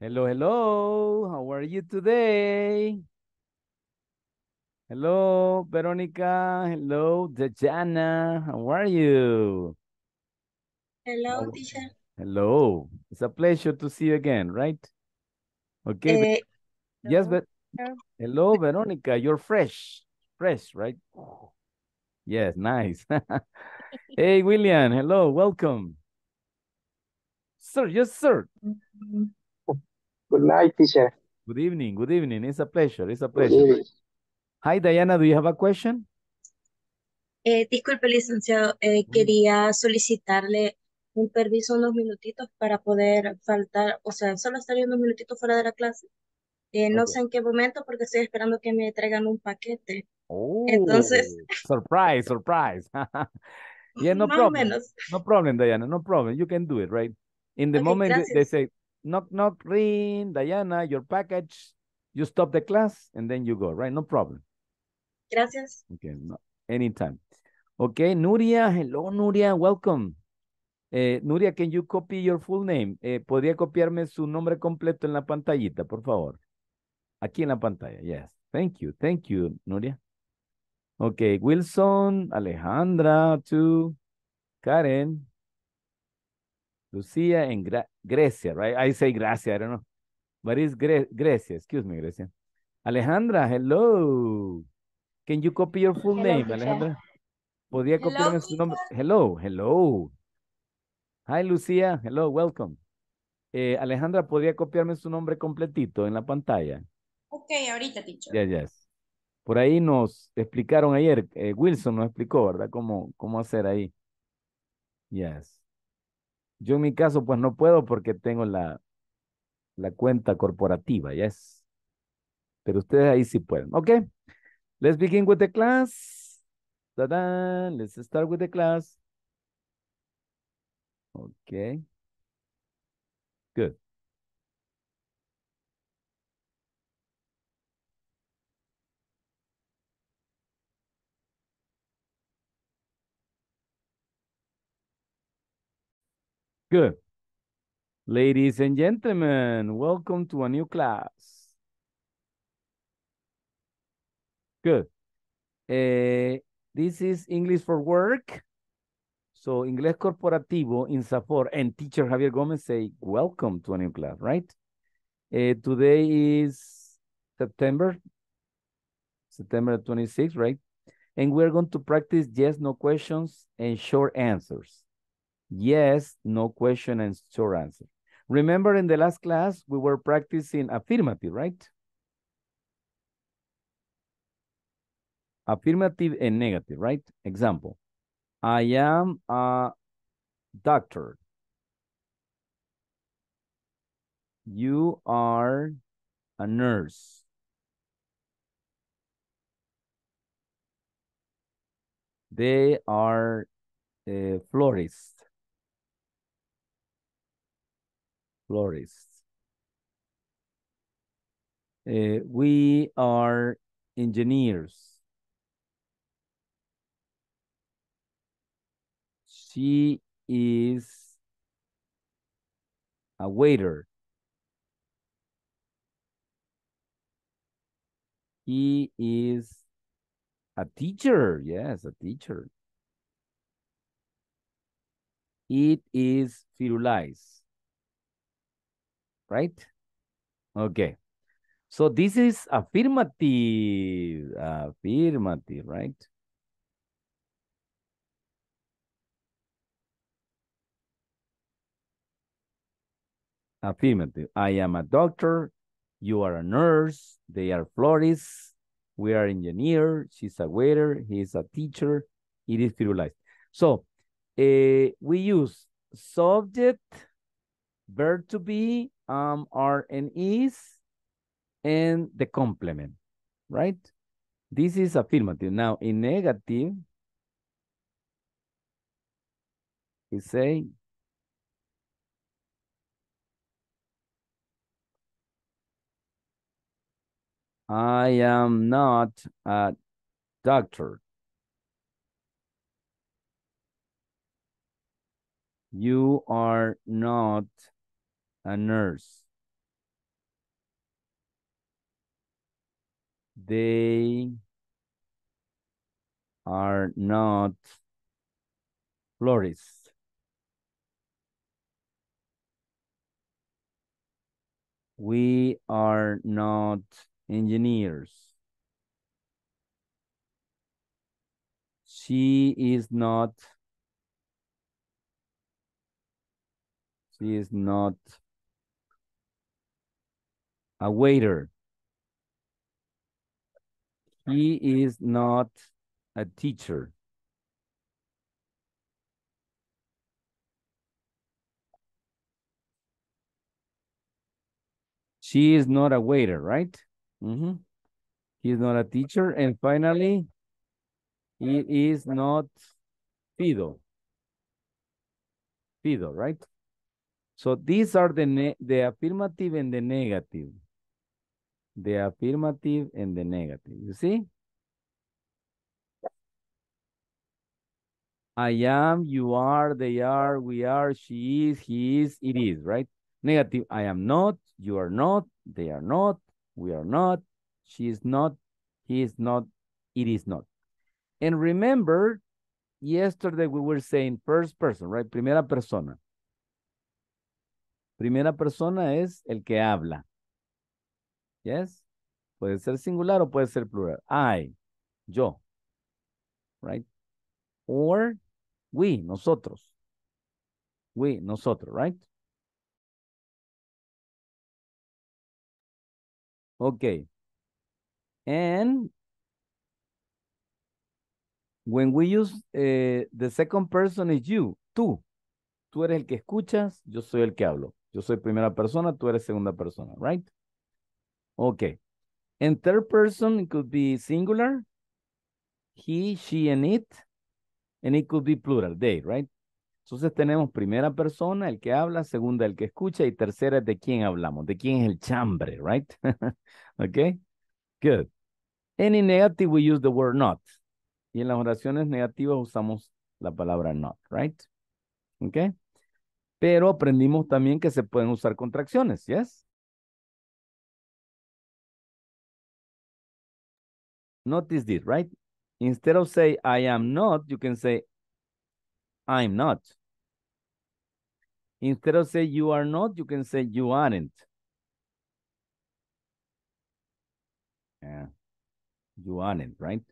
Hello, hello. How are you today? Hello, Veronica. Hello, Dejana. How are you? Hello, How- teacher. Hello. It's a pleasure to see you again, right? Okay. Eh, yes, but hello, Veronica. You're fresh. Fresh, right? Yes, nice. hey, William. Hello, welcome. Sir, yes, sir. Good night, teacher. Good evening. Good evening. It's a pleasure. It's a pleasure. Hi, Diana. Do you have a question? eh, disculpe, licenciado, eh, Mm. quería solicitarle un permiso unos minutitos para poder faltar, o sea, solo estaría unos minutitos fuera de la clase. Eh, no Okay. sé en qué momento porque estoy esperando que me traigan un paquete. Oh, Entonces, surprise, surprise. yeah, no más o problem. menos. No problem, Diana. No problem. You can do it, right? In the Ok, moment they- they gracias. say, knock, knock, ring, Diana, your package, you stop the class and then you go, right? No problem. Gracias. Okay, no, anytime. Okay, Nuria. Hello, Nuria. Welcome. Eh, Nuria, can you copy your full name? Eh, ¿Podría copiarme su nombre completo en la pantallita, por favor? Aquí en la pantalla, yes. Thank you, thank you, Nuria. Okay, Wilson, Alejandra, too, Karen, Lucia, and Gra Grecia, right? I say Gracia, I don't know. But it's Gre Grecia, excuse me, Grecia. Alejandra, hello. Can you copy your full Hello, name, teacher. Alejandra? ¿Podría copiarme su nombre? Hello, hello. Hi, Lucia, hello, welcome. Eh, Alejandra, ¿podría copiarme su nombre completito en la pantalla? Ok, ahorita, teacher. Yes, yes. Por ahí nos explicaron ayer, eh, Wilson nos explicó, ¿verdad? Cómo, cómo hacer ahí. Yes. Yo en mi caso, pues no puedo porque tengo la, la cuenta corporativa, yes. Pero ustedes ahí sí pueden. Ok. Let's begin with the class. Ta-da. Let's start with the class. Okay. Good. Good. Ladies and gentlemen, welcome to a new class. Good. Eh, this is English for work. So inglés corporativo INSAFORP and teacher Javier Gomez say welcome to a new class, right? Eh, today is September, September 26, right? And we're going to practice yes, no questions and short answers. Yes, no question and short answer. Remember in the last class, we were practicing affirmative, right? Affirmative and negative, right? Example, I am a doctor. You are a nurse. They are uh, florists. Florists. Uh, we are engineers. She is a waiter. He is a teacher. Yes, a teacher. It is Firulais. Right? Okay. So this is affirmative. Affirmative, right? Affirmative. I am a doctor. You are a nurse. They are florists. We are engineer. She's a waiter. He is a teacher. It is Firulais. So uh, we use subject, verb to be, um, are and is, and the complement, right? This is affirmative. Now, in negative, we say, I am not a doctor. You are not a nurse. They are not florists. We are not engineers. She is not she is not a waiter. He is not a teacher. She is not a waiter, right? Mm -hmm. He is not a teacher. And finally, he is not Fido. Fido, right? So these are the, the affirmative and the negative. The affirmative and the negative. You see? I am, you are, they are, we are, she is, he is, it is, right? Negative, I am not, you are not, they are not, we are not, she is not, he is not, it is not. And remember, yesterday we were saying first person, right? Primera persona. Primera persona es el que habla. Yes? Puede ser singular o puede ser plural. I, yo. Right? Or we, nosotros. We, nosotros, right? Okay. And when we use uh, the second person is you, tú. Tú eres el que escuchas, yo soy el que hablo. Yo soy primera persona, tú eres segunda persona, right? Okay. And third person, it could be singular. He, she, and it. And it could be plural, they, right? Entonces tenemos primera persona, el que habla, segunda, el que escucha, y tercera, de quién hablamos, de quién es el chambre, right? okay, good. And in negative, we use the word not. Y en las oraciones negativas usamos la palabra not, right? Okay. Pero aprendimos también que se pueden usar contracciones, ¿yes? Notice this, right? Instead of say, I am not, you can say, I'm not. Instead of say, you are not, you can say, you aren't. Yeah. You aren't, right?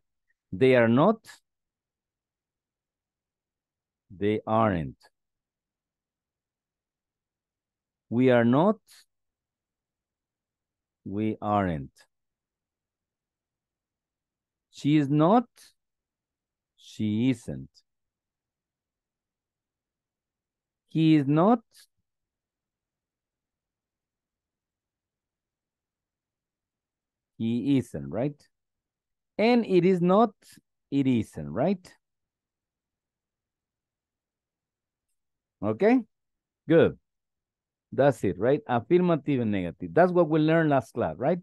They are not. They aren't. We are not. We aren't. She is not. She isn't. He is not. He isn't, right? And it is not, it isn't, right? Okay, good. That's it, right? Affirmative and negative. That's what we learned last class, right?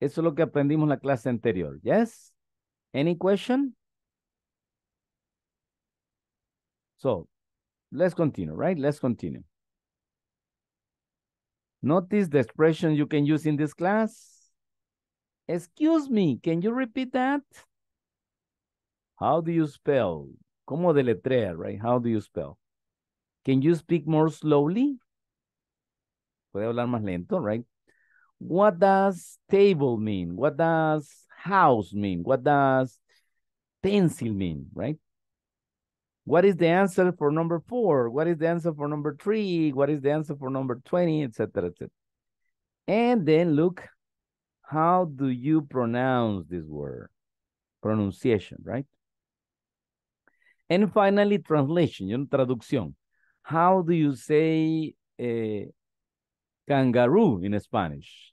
Eso es lo que aprendimos en la clase anterior. Yes? Any question? So, let's continue, right? Let's continue. Notice the expression you can use in this class. Excuse me, can you repeat that? How do you spell? Como deletrear, right? How do you spell? Can you speak more slowly? Puede hablar más lento, right? What does table mean? What does house mean? What does pencil mean, right? What is the answer for number four? What is the answer for number three? What is the answer for number 20, etc., etc. And then look, how do you pronounce this word? Pronunciation, right? And finally, translation, you know, traducción. How do you say uh, kangaroo in Spanish?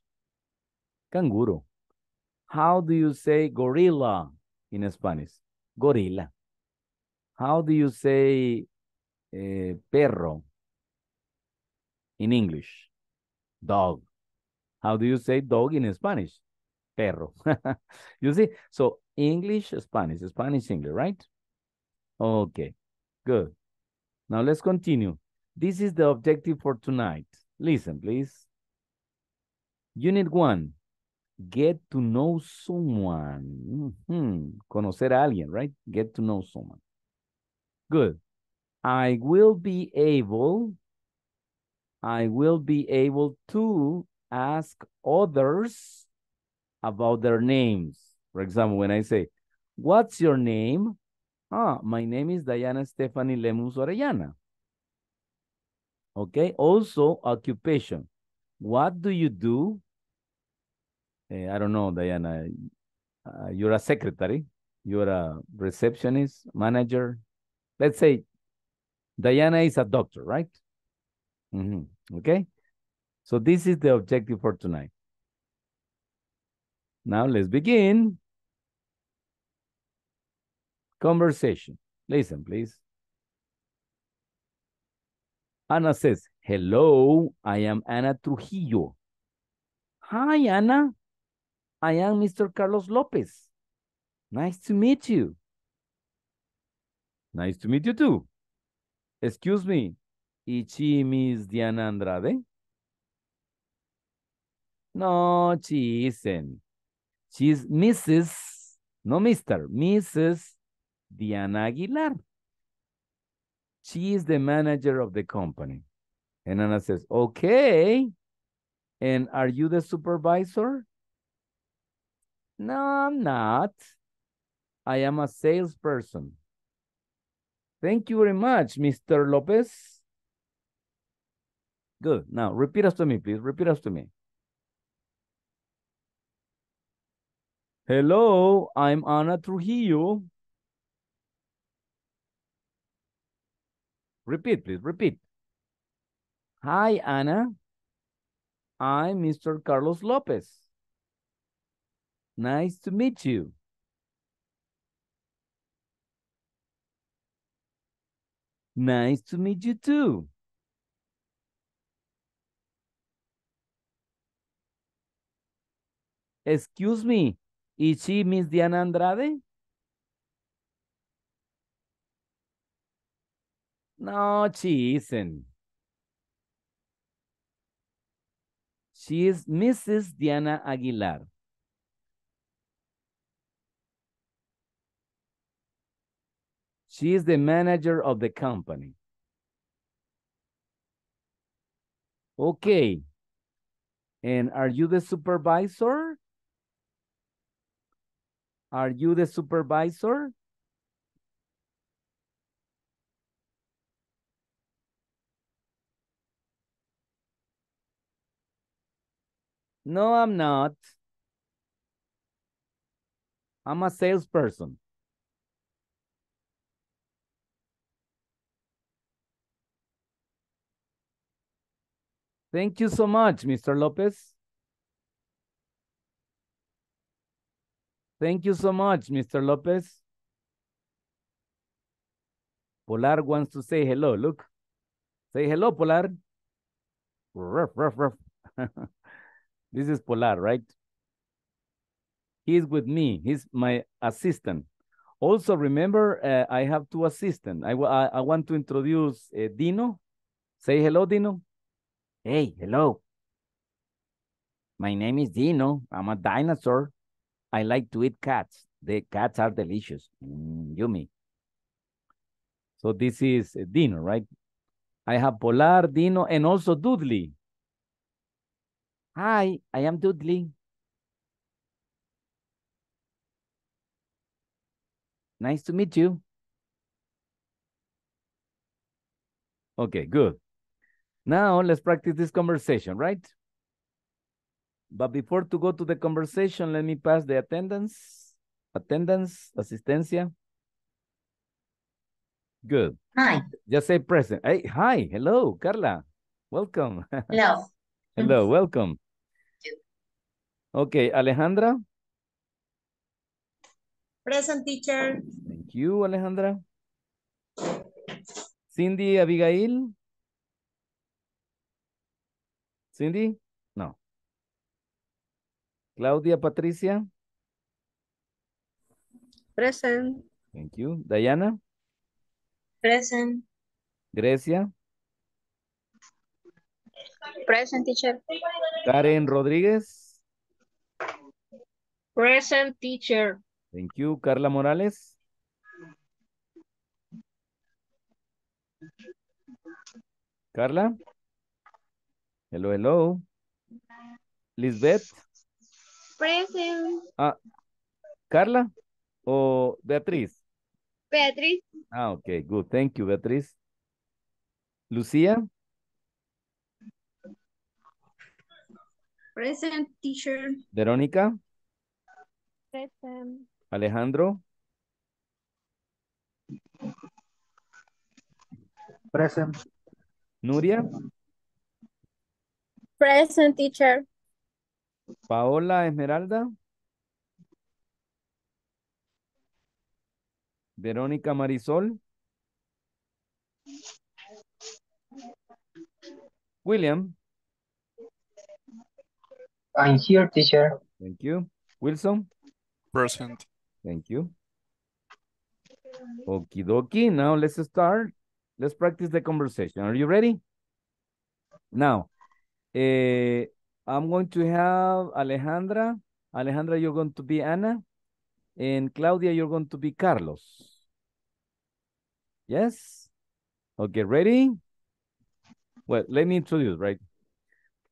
Canguro. How do you say gorilla in Spanish? Gorilla. How do you say uh, perro in English? Dog. How do you say dog in Spanish? Perro. you see? So English, Spanish, Spanish, English, right? Okay, good. Now let's continue. This is the objective for tonight. Listen, please. Unit 1. Get to know someone. Mhm. Conocer a alguien, right? Get to know someone. Good. I will be able, I will be able to ask others about their names. For example, when I say, what's your name? Ah, my name is Diana Stephanie Lemus Orellana. Okay, also occupation. What do you do? Eh, I don't know, Diana. Uh, you're a secretary. You're a receptionist, manager. Let's say Diana is a doctor, right? Mhm, Okay. So this is the objective for tonight. Now let's begin. Conversation. Listen, please. Anna says, hello, I am Anna Trujillo. Hi, Ana. I am Mr. Carlos Lopez. Nice to meet you. Nice to meet you too. Excuse me, is she Miss Diana Andrade? No, she isn't. She's Mrs. No, Mr. Mrs. Diana Aguilar. She is the manager of the company. And Anna says, okay. And are you the supervisor? No, I'm not. I am a salesperson. Thank you very much, Mr. Lopez. Good. Now, repeat after me, please. Repeat after me. Hello, I'm Ana Trujillo. Repeat, please. Repeat. Hi, Ana. I'm Mr. Carlos Lopez. Nice to meet you. Nice to meet you too. Excuse me, is she Miss Diana Andrade? No, she isn't. She is Mrs. Diana Aguilar. She is the manager of the company. Okay. And are you the supervisor? Are you the supervisor? No, I'm not. I'm a salesperson. Thank you so much, Mr. Lopez. Thank you so much, Mr. Lopez. Polar wants to say hello. Look. Say hello, Polar. Ruff, ruff, ruff. this is Polar, right? He's with me. He's my assistant. Also, remember, uh, I have two assistants. I, I, I want to introduce uh, Dino. Say hello, Dino. Hey, hello. My name is Dino. I'm a dinosaur. I like to eat cats. The cats are delicious. Mm, yummy. So this is Dino, right? I have Polar, Dino, and also Dudley. Hi, I am Dudley. Nice to meet you. Okay, good. Now let's practice this conversation, right? But before to go to the conversation, let me pass the attendance. Attendance, asistencia. Good. Hi. Just say present. Hey, hi, hello, Carla. Welcome. Hello. hello, welcome. Okay, Alejandra. Present teacher. Thank you, Alejandra. Cindy Abigail. Cindy? No. Claudia Patricia. Present. Thank you. Diana. Present. Grecia. Present teacher. Karen Rodríguez. Present teacher. Thank you. Carla Morales. Carla. Hello, hello. Lisbeth. Present. Carla o Beatriz? Beatriz. Ah, okay, good. Thank you, Beatriz. Lucía. Present teacher. Verónica. Present. Alejandro. Present. Nuria. Present teacher. Paola Esmeralda. Verónica Marisol. William. I'm here, teacher. Thank you. Wilson. Present. Thank you. Okie dokie. Now let's start. Let's practice the conversation. Are you ready? Now, eh, I'm going to have Alejandra. Alejandra, you're going to be Anna. And Claudia, you're going to be Carlos. Yes? Okay, ready? Well, let me introduce, right?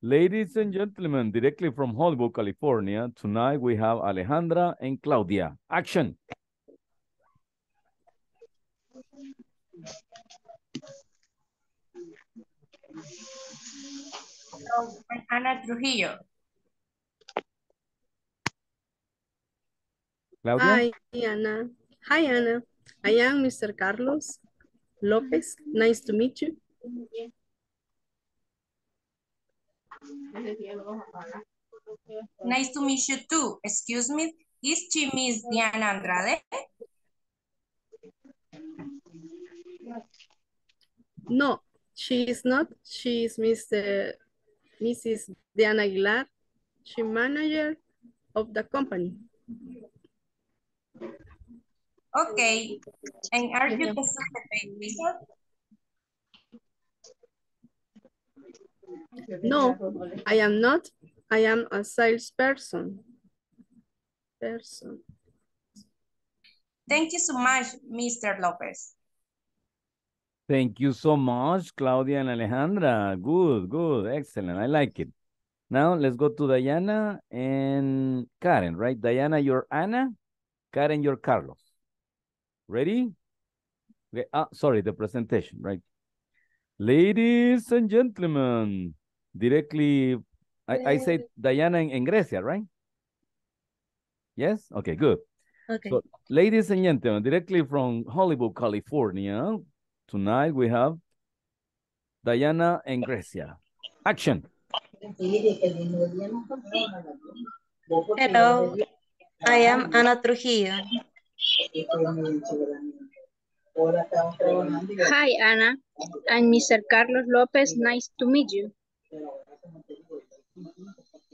Ladies and gentlemen, directly from Hollywood, California, tonight we have Alejandra and Claudia. Action. Hello, I'm Ana Trujillo. Claudia? Hi, Anna. Hi, Anna. I am Mr. Carlos Lopez. Nice to meet you. Nice to meet you too. Excuse me, is she Miss Diana Andrade? No, she is not. She is Mr. Mrs. Diana Aguilar. She manager of the company. Okay. And are you the supervisor? No, I am not. I am a salesperson. Person. Thank you so much, Mr. Lopez. Thank you so much, Claudia and Alejandra. Good, good, excellent. I like it. Now let's go to Diana and Karen, right? Diana, you're Anna. Karen, you're Carlos. Ready? Okay. Ah, sorry, the presentation, right? Ladies and gentlemen, directly, I, I say Diana en, en Grecia, right? Yes? Okay, good. Okay. So, ladies and gentlemen, directly from Hollywood, California, tonight we have Diana and Grecia. Action. Hello, I am Ana Trujillo. Hi, Anna. I'm Mr. Carlos Lopez. Nice to meet you.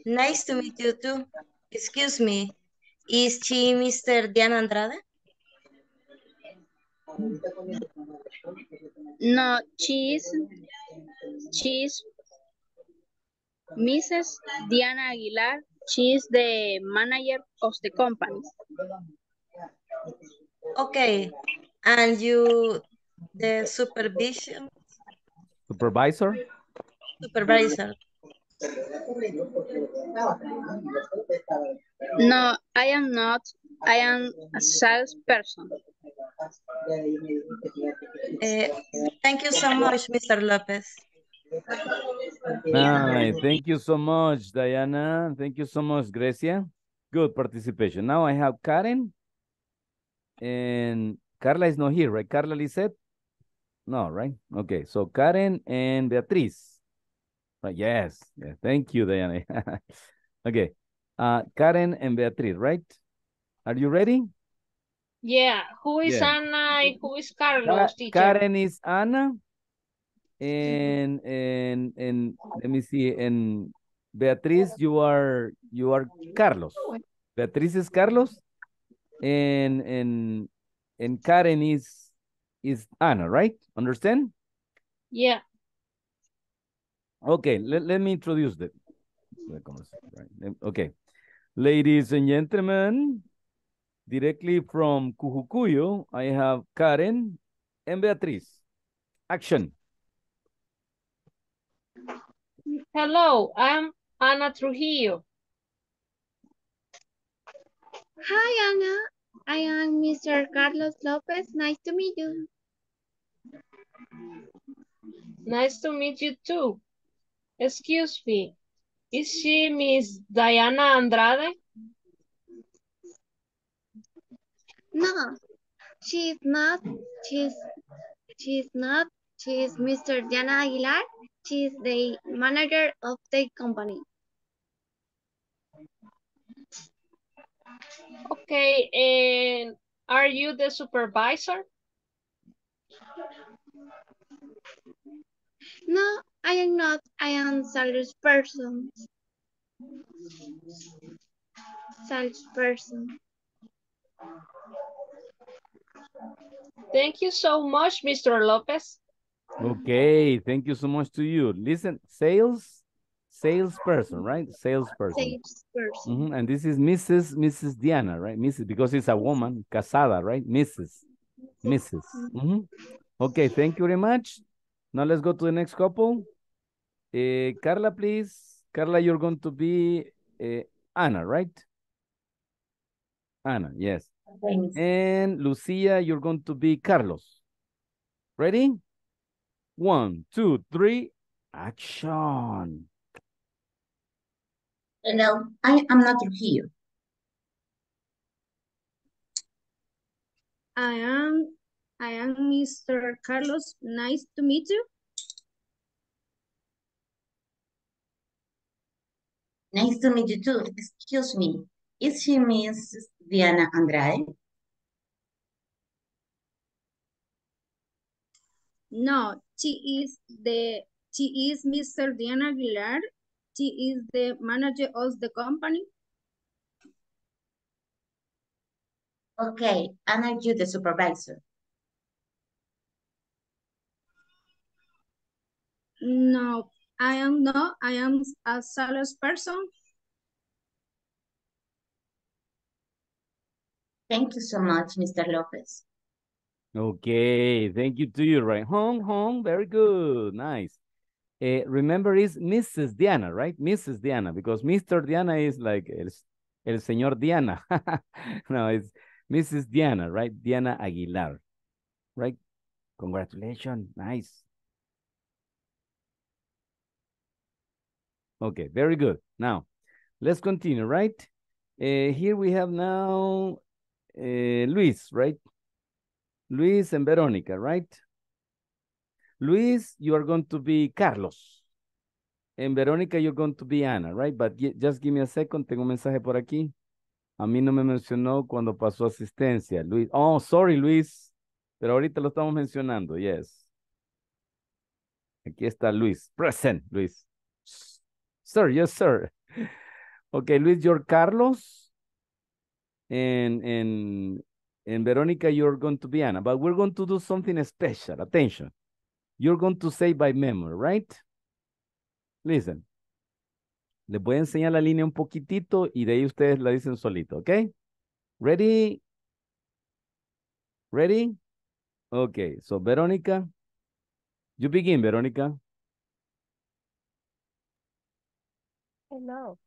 Nice to meet you too. Excuse me, is she Mr. Diana Andrade? No, she's, she's Mrs. Diana Aguilar. She's the manager of the company. Okay, and you, the supervision, Supervisor. supervisor. No, I am not. I am a salesperson. Eh, thank you so much, Mr. Lopez. Nice. Thank you so much, Diana. Thank you so much, Grecia. Good participation. Now I have Karen. And Carla is not here, right? Carla Lisette? No, right? Okay, so Karen and Beatriz. Right, yes. Yeah, thank you, Diana. okay. Uh, Karen and Beatriz, right? Are you ready? Yeah, who is Yeah. Anna and who is Ka- Carlos, teacher? Karen is Anna. And and and let me see. And Beatriz, you are you are Carlos. Beatriz is Carlos. And and and Karen is is Anna, right? Understand? Yeah, Okay, let, let me introduce the, the conversation, right? Lem- Okay. Ladies and gentlemen, directly from Cujucuyo, I have Karen and Beatriz. Action. Hello, I'm Ana Trujillo. Hi, Anna. I am Mr. Carlos Lopez. Nice to meet you. Nice to meet you too. Excuse me, is she Miss Diana Andrade? No, she's not. She's she's not. She's Mr. Diana Aguilar. She's the manager of the company. Okay, and are you the supervisor? No, I am not. I am salesperson. Salesperson. Thank you so much, Mr. Lopez. Okay, thank you so much to you. Listen, sales, salesperson, right? Salesperson. Salesperson. Mhm, And this is Mrs. Mrs. Diana, right? Mrs. Because it's a woman, casada, right? Mrs. Mrs. Mhm. Okay, thank you very much. Now let's go to the next couple. Eh, Carla, please. Carla, you're going to be eh, Anna, right? Anna, yes. And Lucia, you're going to be Carlos. Ready? One, two, three, action. Hello, I am not here. I am, I am Mr. Carlos. Nice to meet you. Nice to meet you too. Excuse me, is she Miss Diana Andrade? No, she is the, she is Mr. Diana Aguilar. She is the manager of the company. Okay, and are you the supervisor? No, I am not. I am a salesperson. Thank you so much, Mr. Lopez. Okay, thank you to you, right? Home, home, very good, nice. Eh, remember, it's Mrs. Diana, right? Mrs. Diana, because Mr. Diana is like el, el señor Diana. no, it's Mrs. Diana, right? Diana Aguilar, right? Congratulations, nice. Okay, very good. Now, let's continue, right? Uh, here we have now uh, Luis, right? Luis and Veronica, right? Luis, you are going to be Carlos. And Veronica, you're going to be Ana, right? But just give me a second, tengo un mensaje por aquí. A mí no me mencionó cuando pasó asistencia. Luis, oh, sorry, Luis. Pero ahorita lo estamos mencionando, yes. Aquí está Luis. Present, Luis. Sir, yes, sir. Okay, Luis, you're Carlos. And, and, and Veronica, you're going to be Ana. But we're going to do something special. Attention. You're going to say by memory, right? Listen. Les voy a enseñar la línea un poquitito y de ahí ustedes la dicen solito, ¿ok? Ready? Ready? Okay, so Veronica. You begin, Veronica. Hello.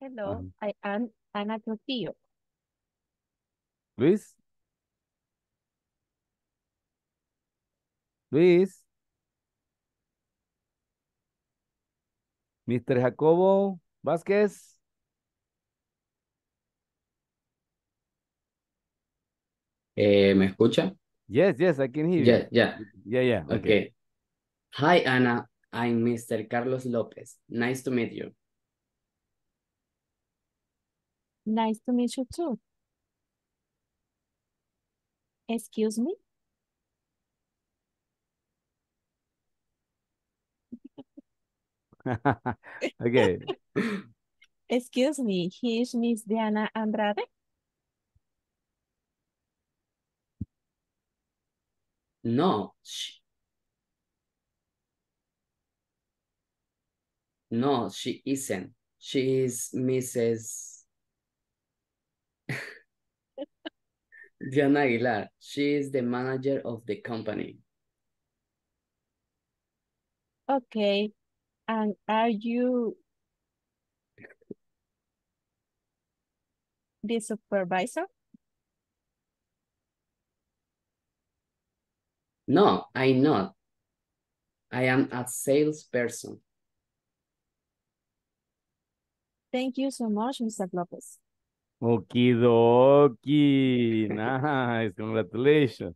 Hello, Um, I am Ana Trujillo. Luis. Luis. Mr. Jacobo Vázquez. Eh, ¿me escucha? Yes, yes, I can hear you. ya. Yeah, yeah, okay. Okay. Hi, Anna. I'm Mr. Carlos Lopez. Nice to meet you. Nice to meet you too. Excuse me? okay. Excuse me, he is Miss Diana Andrade. No. sh- No, she isn't. She is Mrs. Diana Aguilar. She is the manager of the company. Okay. And are you the supervisor? No, I'm not. I am a salesperson. Thank you so much, Mr. Lopez. Okie dokie. Nice. Congratulations.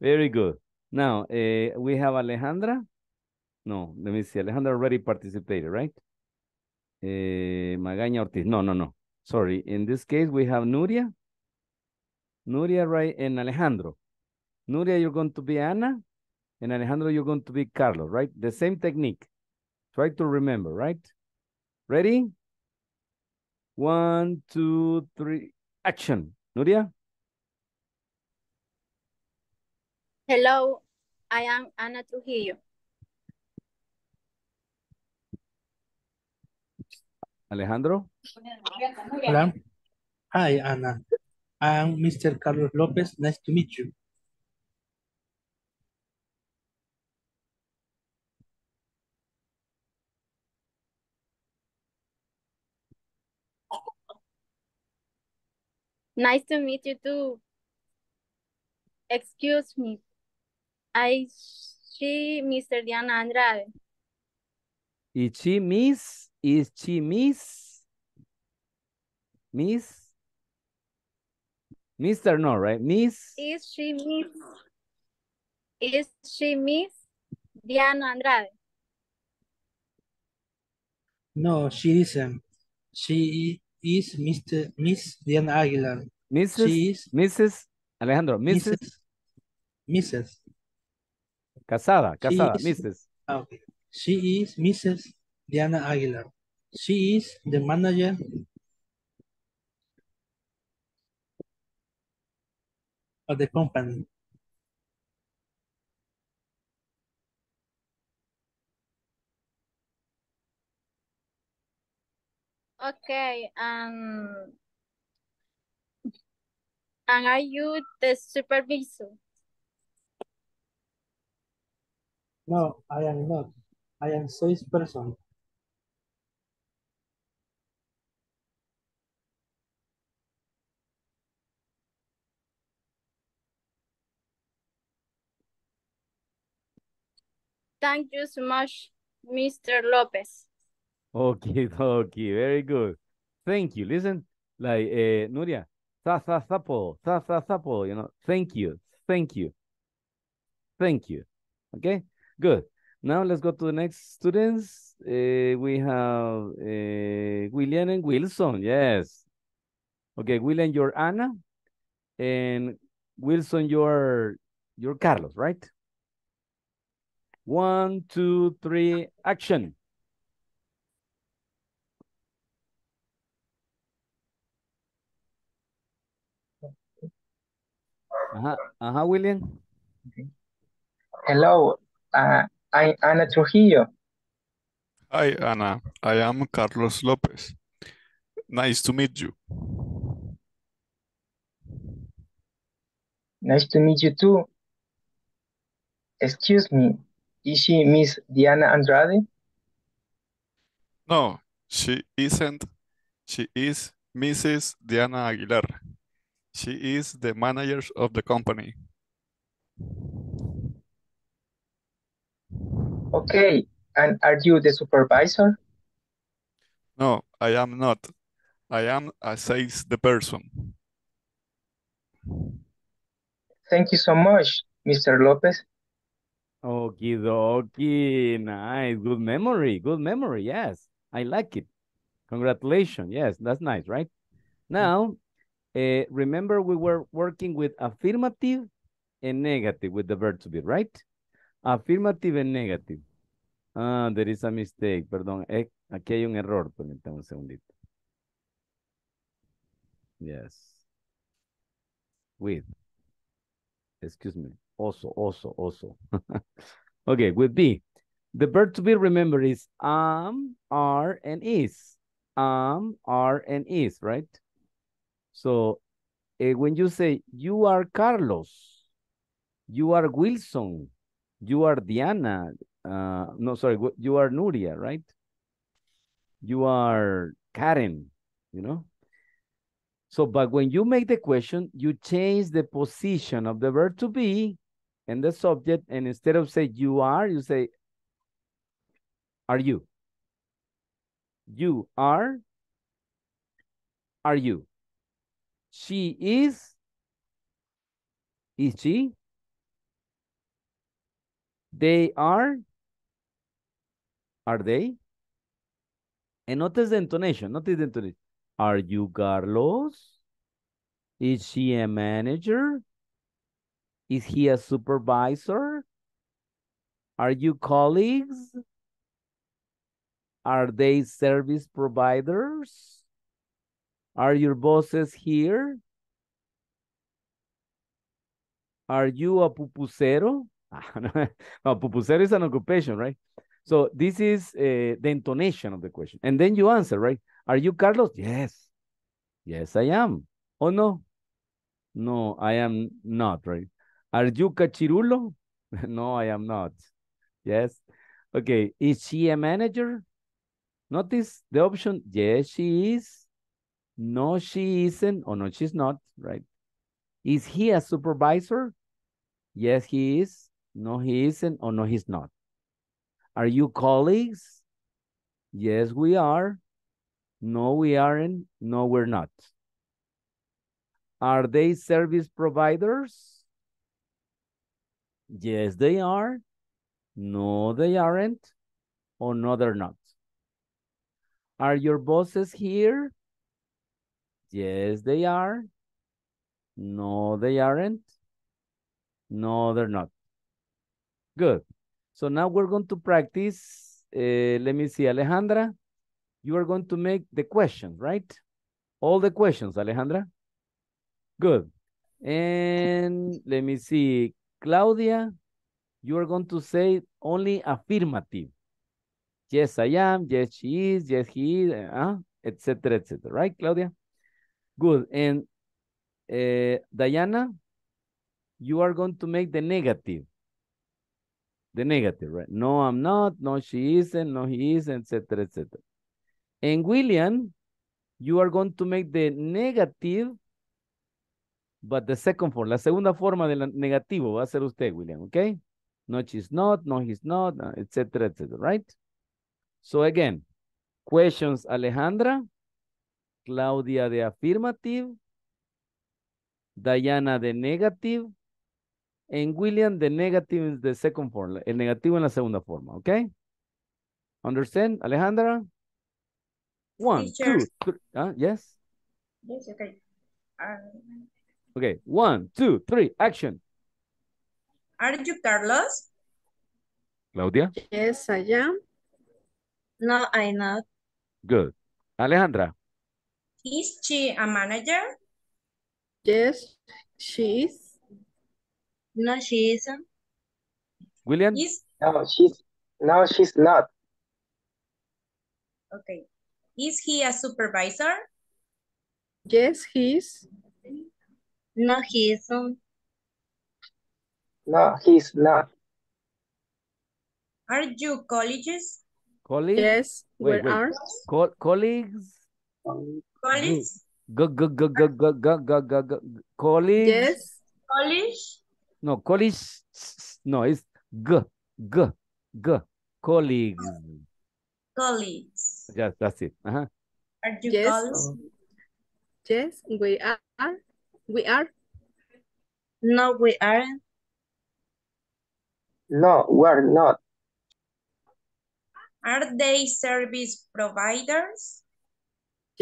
Very good. Now, uh, we have Alejandra. No, let me see. Alejandra already participated, right? Uh, Magaña Ortiz. No, no, no. Sorry. In this case, we have Nuria. Nuria, right? And Alejandro. Nuria, you're going to be Ana. And Alejandro, you're going to be Carlos, right? The same technique. Try to remember, right? Ready? One, two, three, action. Nuria? Hello, I am Ana Trujillo. Alejandro? Hola. Hi, Ana. I'm Mr. Carlos Lopez. Nice to meet you. Nice to meet you too. Excuse me. I see Mr. Diana Andrade. Is she Miss? Is she Miss? Miss? Mr. No, right? Miss? Is she Miss? Is she Miss Diana Andrade? No, she isn't. She is Mr. Miss Diana Aguilar. Mrs. She is Mrs. Alejandro, Mrs. Mrs. Mrs. Casada, casada, is- Mrs. Ah, Okay. She is Mrs. Diana Aguilar. She is the manager of the company. Okay, um, and are you the supervisor? No, I am not. I am salesperson. Thank you so much, Mr. Lopez. Okay, okay, very good. Thank you. Listen, like uh, Nuria, sa sa sapo, sa sa sapo, you know, thank you, thank you, thank you. Okay, good. Now let's go to the next students. Uh, we have uh, William and Wilson. Yes. Okay, William, you're Anna, and Wilson, you're you're Carlos, right? One, two, three, action. Ajá, ajá, William. Hello, uh, I'm Ana Trujillo. Hi, Anna. I am Carlos Lopez. Nice to meet you. Nice to meet you too. Excuse me, is she Miss Diana Andrade? No, she isn't. She is Mrs. Diana Aguilar. She is the manager of the company. Okay, and are you the supervisor? No, I am not. I am a sales the person. Thank you so much, Mr. Lopez. Okie dokie. Nice. Good memory. Good memory. Yes. I like it. Congratulations. Yes, that's nice, right? Now, uh, remember we were working with affirmative and negative with the verb to be, right? Affirmative and negative. Ah, there is a mistake. Perdón. Eh, aquí hay un error. Permítame un segundito. Yes. With. Excuse me. Also, also, also. okay, with B. The verb to be remember, is am, are, and is. Am, are, and is, right? So eh, when you say you are Carlos, you are Wilson, you are Diana, uh, no, sorry, you are Nuria, right? You are Karen, you know? So, but when you make the question, you change the position of the verb to be and the subject, and instead of say you are, you say are you. You are, are you. She is, is she. They are, are they. And notice the intonation, notice the intonation. Are you Carlos? Is she a manager? Is he a supervisor? Are you colleagues? Are they service providers? Are your bosses here? Are you a pupusero? no, pupusero is an occupation, right? So this is uh, the intonation of the question. And then you answer, right? Are you Carlos? Yes. Yes, I am. Oh, no? No, I am not, right? Are you Cachirulo? no, I am not. Yes. Okay, is she a manager? Notice the option, yes, she is. No, she isn't. Oh, no, she's not, right? Is he a supervisor? Yes, he is. No, he isn't. Oh, no, he's not. Are you colleagues? Yes, we are. No, we aren't. No, we're not. Are they service providers? Yes, they are. No, they aren't. Or no, they're not. Are your bosses here? Yes, they are. No, they aren't. No, they're not. Good. So now we're going to practice. Uh, let me see, Alejandra. You are going to make the questions, right? All the questions, Alejandra. Good. And let me see, Claudia, you are going to say only affirmative. Yes, I am. Yes, she is. Yes, he is. Uh, etc., etc. Right, Claudia? Good. And uh, Diana, you are going to make the negative. The negative, right? No, I'm not. No, she isn't. No, he isn't, etc., etc. And William, you are going to make the negative, but the second form, la segunda forma del negativo va a ser usted, William, okay? No, she's not. No, he's not, etc., etc., right? So again, questions Alejandra, Claudia de affirmative, Diana de negative, and William the negative is the second form, el negativo en la segunda forma, okay? Understand, Alejandra? One, Teacher. two, three, uh, yes? Yes, okay. Uh, Okay, one, two, three, action. are you Carlos? Claudia, Yes, I am. No, I'm not. good. Alejandra, Is she a manager? Yes, she is. No, she isn't. William, Is No, she's no, she's not. okay. Is he a supervisor? Yes, he is. No, he isn't. No, he's not. Are you colleges? colleagues, Yes, Wait, where wait. are? co- colleagues, um, Colleagues? go, go, go, go, go, go, go, go, go, colleagues. Yes, College? No, colleagues, no, it's g, g, g, colleagues. Colleagues. Yes, that's it. Uh-huh. Are you Yes. colleagues? yes, we are. We are. No, we aren't. No, we're not. Are they service providers?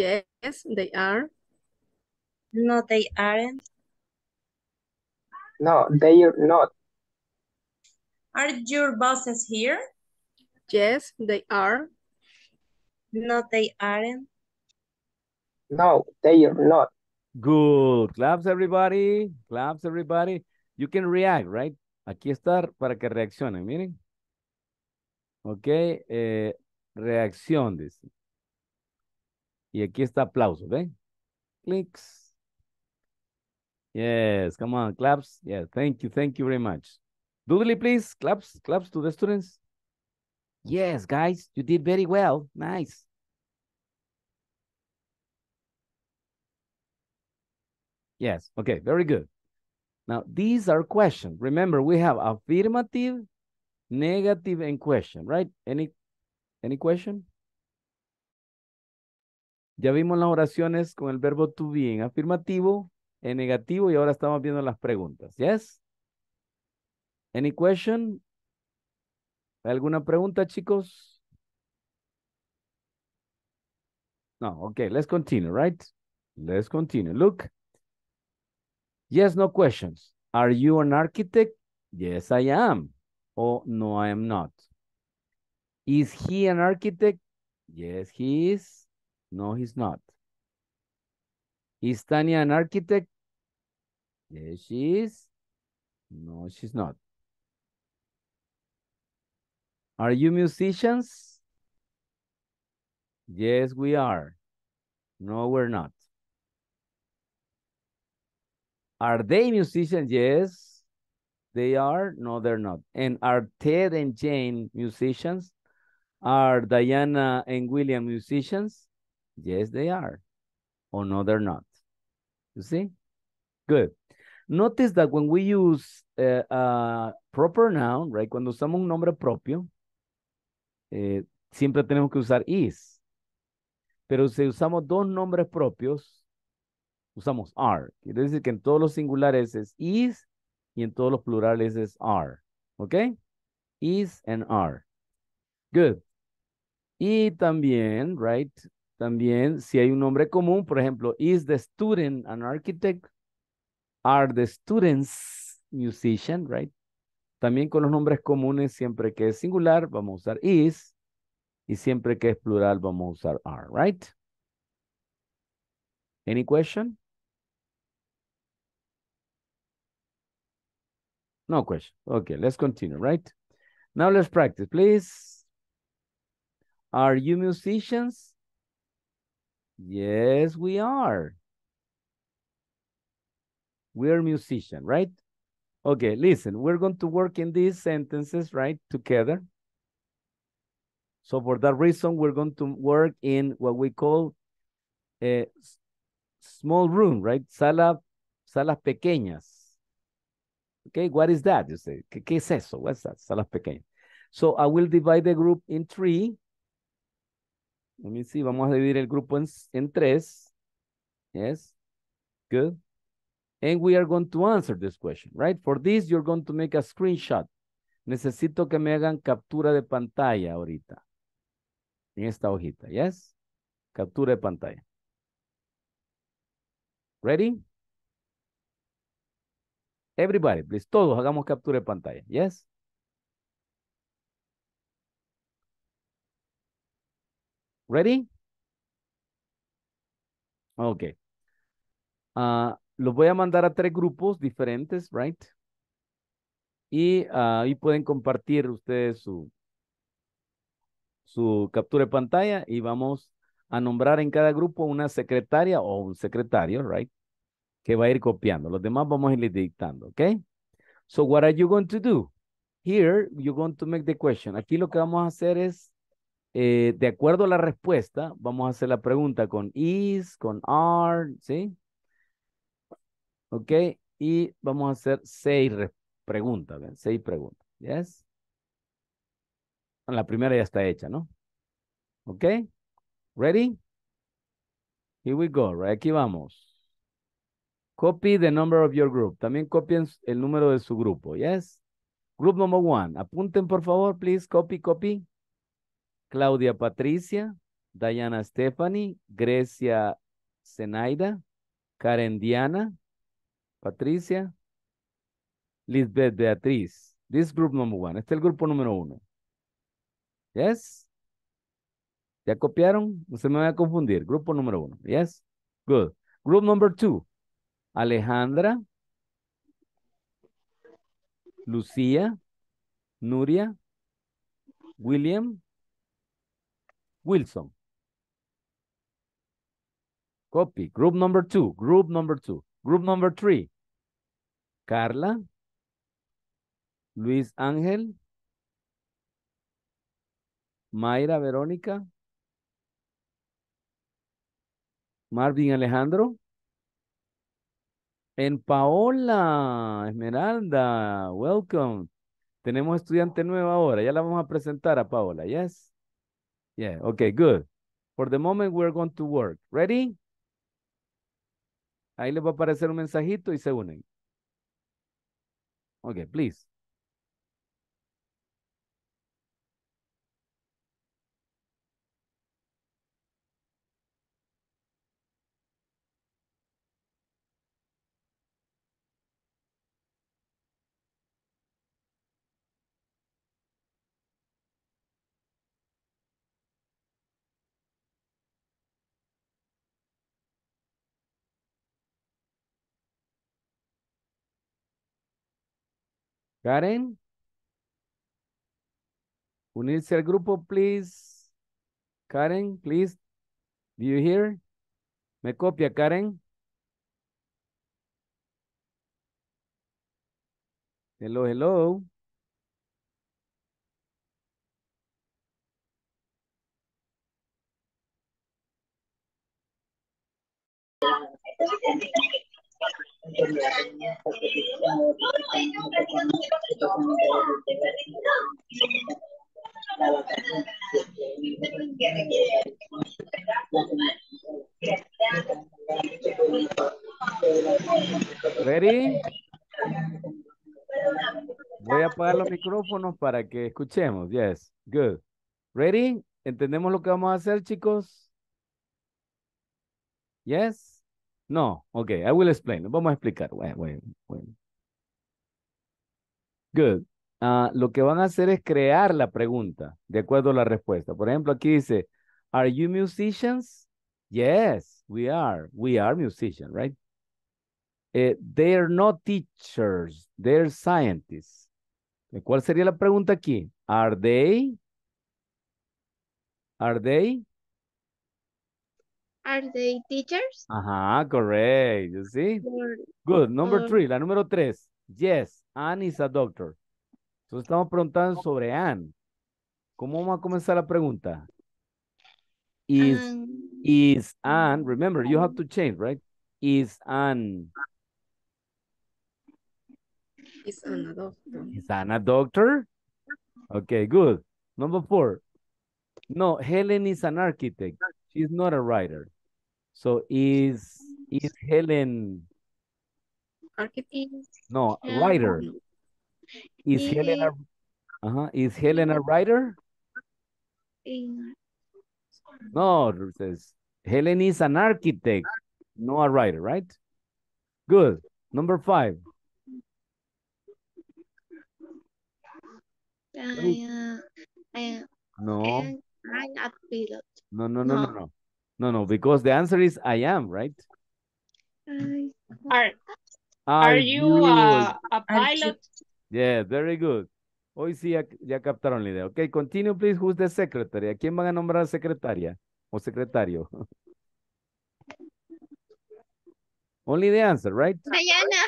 Yes, they are. No, they aren't. No, they're not. Are your bosses here? Yes, they are. No, they aren't. No, they're not. Good. Claps, everybody. Claps, everybody. You can react, right? Aquí está para que reaccionen. Miren. Ok, eh, reacción, dice. Y aquí está aplauso, ¿ven? Clicks. Yes, come on, claps. Yes, thank you, thank you very much. Doodly, please, claps, claps to the students. Yes, guys, you did very well. Nice. Yes, okay, very good. Now, these are questions. Remember, we have affirmative, negative, and question, right? Any, any question? Ya vimos las oraciones con el verbo to be en afirmativo, en negativo, y ahora estamos viendo las preguntas. Yes? Any question? ¿Alguna pregunta, chicos? No, okay, let's continue, right? Let's continue. Look. Yes, no questions. Are you an architect? Yes, I am. Oh, no, I am not. Is he an architect? Yes, he is. No, he's not. Is Tanya an architect? Yes, she is. No, she's not. Are you musicians? Yes, we are. No, we're not. Are they musicians? Yes, they are. No, they're not. And are Ted and Jane musicians? Are Diana and William musicians? Yes, they are. Or no, they're not. You see? Good. Notice that when we use uh, a proper noun, right? Cuando usamos un nombre propio, eh, siempre tenemos que usar is. Pero si usamos dos nombres propios, usamos are. Quiere decir que en todos los singulares es is y en todos los plurales es are. ¿Ok? Is and are. Good. Y también, right? También si hay un nombre común, por ejemplo, is the student an architect? Are the students musician, right? También con los nombres comunes, siempre que es singular, vamos a usar is. Y siempre que es plural, vamos a usar are, right? Any question? No question. Okay, let's continue, right? Now let's practice, please. Are you musicians? Yes, we are. We are musicians, right? Okay, listen, we're going to work in these sentences, right, together. So for that reason, we're going to work in what we call a small room, right? Sala, salas pequeñas. Okay, what is that? You say, ¿qué, qué es eso? What's that? Salas pequeñas. So I will divide the group in three. Let me see, vamos a dividir el grupo en, en tres. Yes, good. And we are going to answer this question, right? For this, you're going to make a screenshot. Necesito que me hagan captura de pantalla ahorita. En esta hojita, yes? Captura de pantalla. Ready? Everybody, please, todos hagamos captura de pantalla, yes? Ready? Okay. Uh, los voy a mandar a tres grupos diferentes, right? Y uh, ahí pueden compartir ustedes su, su captura de pantalla y vamos a nombrar en cada grupo una secretaria o un secretario, right? Que va a ir copiando. Los demás vamos a ir dictando, ¿ok? So what are you going to do? Here, you're going to make the question. Aquí lo que vamos a hacer es, eh, de acuerdo a la respuesta, vamos a hacer la pregunta con is, con are, ¿sí? Ok, y vamos a hacer seis preguntas, ¿ven? Seis preguntas, ¿yes? La primera ya está hecha, ¿no? Ok, ready? Here we go, right? Aquí vamos. Copy the number of your group. También copien el número de su grupo, ¿yes? Group number one. Apunten, por favor, please. Copy, copy. Claudia Patricia, Diana Stephanie, Grecia Zenaida, Karen Diana, Patricia, Lisbeth Beatriz. This group number one. Este es el grupo número uno. Yes? ¿Ya copiaron? No se me vaya a confundir. Grupo número uno. Yes? Good. Group number two. Alejandra, Lucía, Nuria, William. Wilson. Copy. Group number two. Group number two. Group number three. Carla. Luis Ángel. Mayra Verónica. Marvin Alejandro. En Paola Esmeralda. Welcome. Tenemos estudiante nueva ahora. Ya la vamos a presentar a Paola. Yes. Yeah. Okay, good. For the moment, we're going to work. Ready? Ahí les va a aparecer un mensajito y se unen. Okay, please. Karen. Unirse al grupo, please. Karen, please. Do you hear? ¿Me copia, Karen? Hello, hello. Ready? Voy a apagar los micrófonos para que escuchemos. Yes, good. Ready? ¿Entendemos lo que vamos a hacer, chicos? Yes? No, okay, I will explain. Vamos a explicar. Bueno, bueno, bueno. Good. Ah, lo que van a hacer es crear la pregunta de acuerdo a la respuesta. Por ejemplo, aquí dice, ¿Are you musicians? Yes, we are. We are musicians, right? Eh, they're not teachers, they're scientists. Eh, ¿Cuál sería la pregunta aquí? Are they? Are they? Are they teachers? Ajá, correct. You see? Or- Good. Number or- three, la número tres. Yes, Anne is a doctor. Entonces estamos preguntando sobre Anne. ¿Cómo vamos a comenzar la pregunta? Is, Um, is Anne, remember, you have to change, right? Is Anne, Is Anna doctor. is Anne a doctor? Okay, good. Number four. No, Helen is an architect. She's not a writer. So is, is Helen, Architect. no, Yeah. writer. Is Helen a, uh-huh, is Helen a writer? No, says Helen is an architect, no a writer, right? Good. Number five. I, uh, I, No, I'm a pilot. No, no, no, no, No. no. No, no, because the answer is I am, right? Are, are you a, a pilot? Yeah, very good. Hoy sí ya, ya captaron la idea. Okay, continue please. Who's the secretary? ¿A quién van a nombrar secretaria o secretario? Only the answer, right? Diana.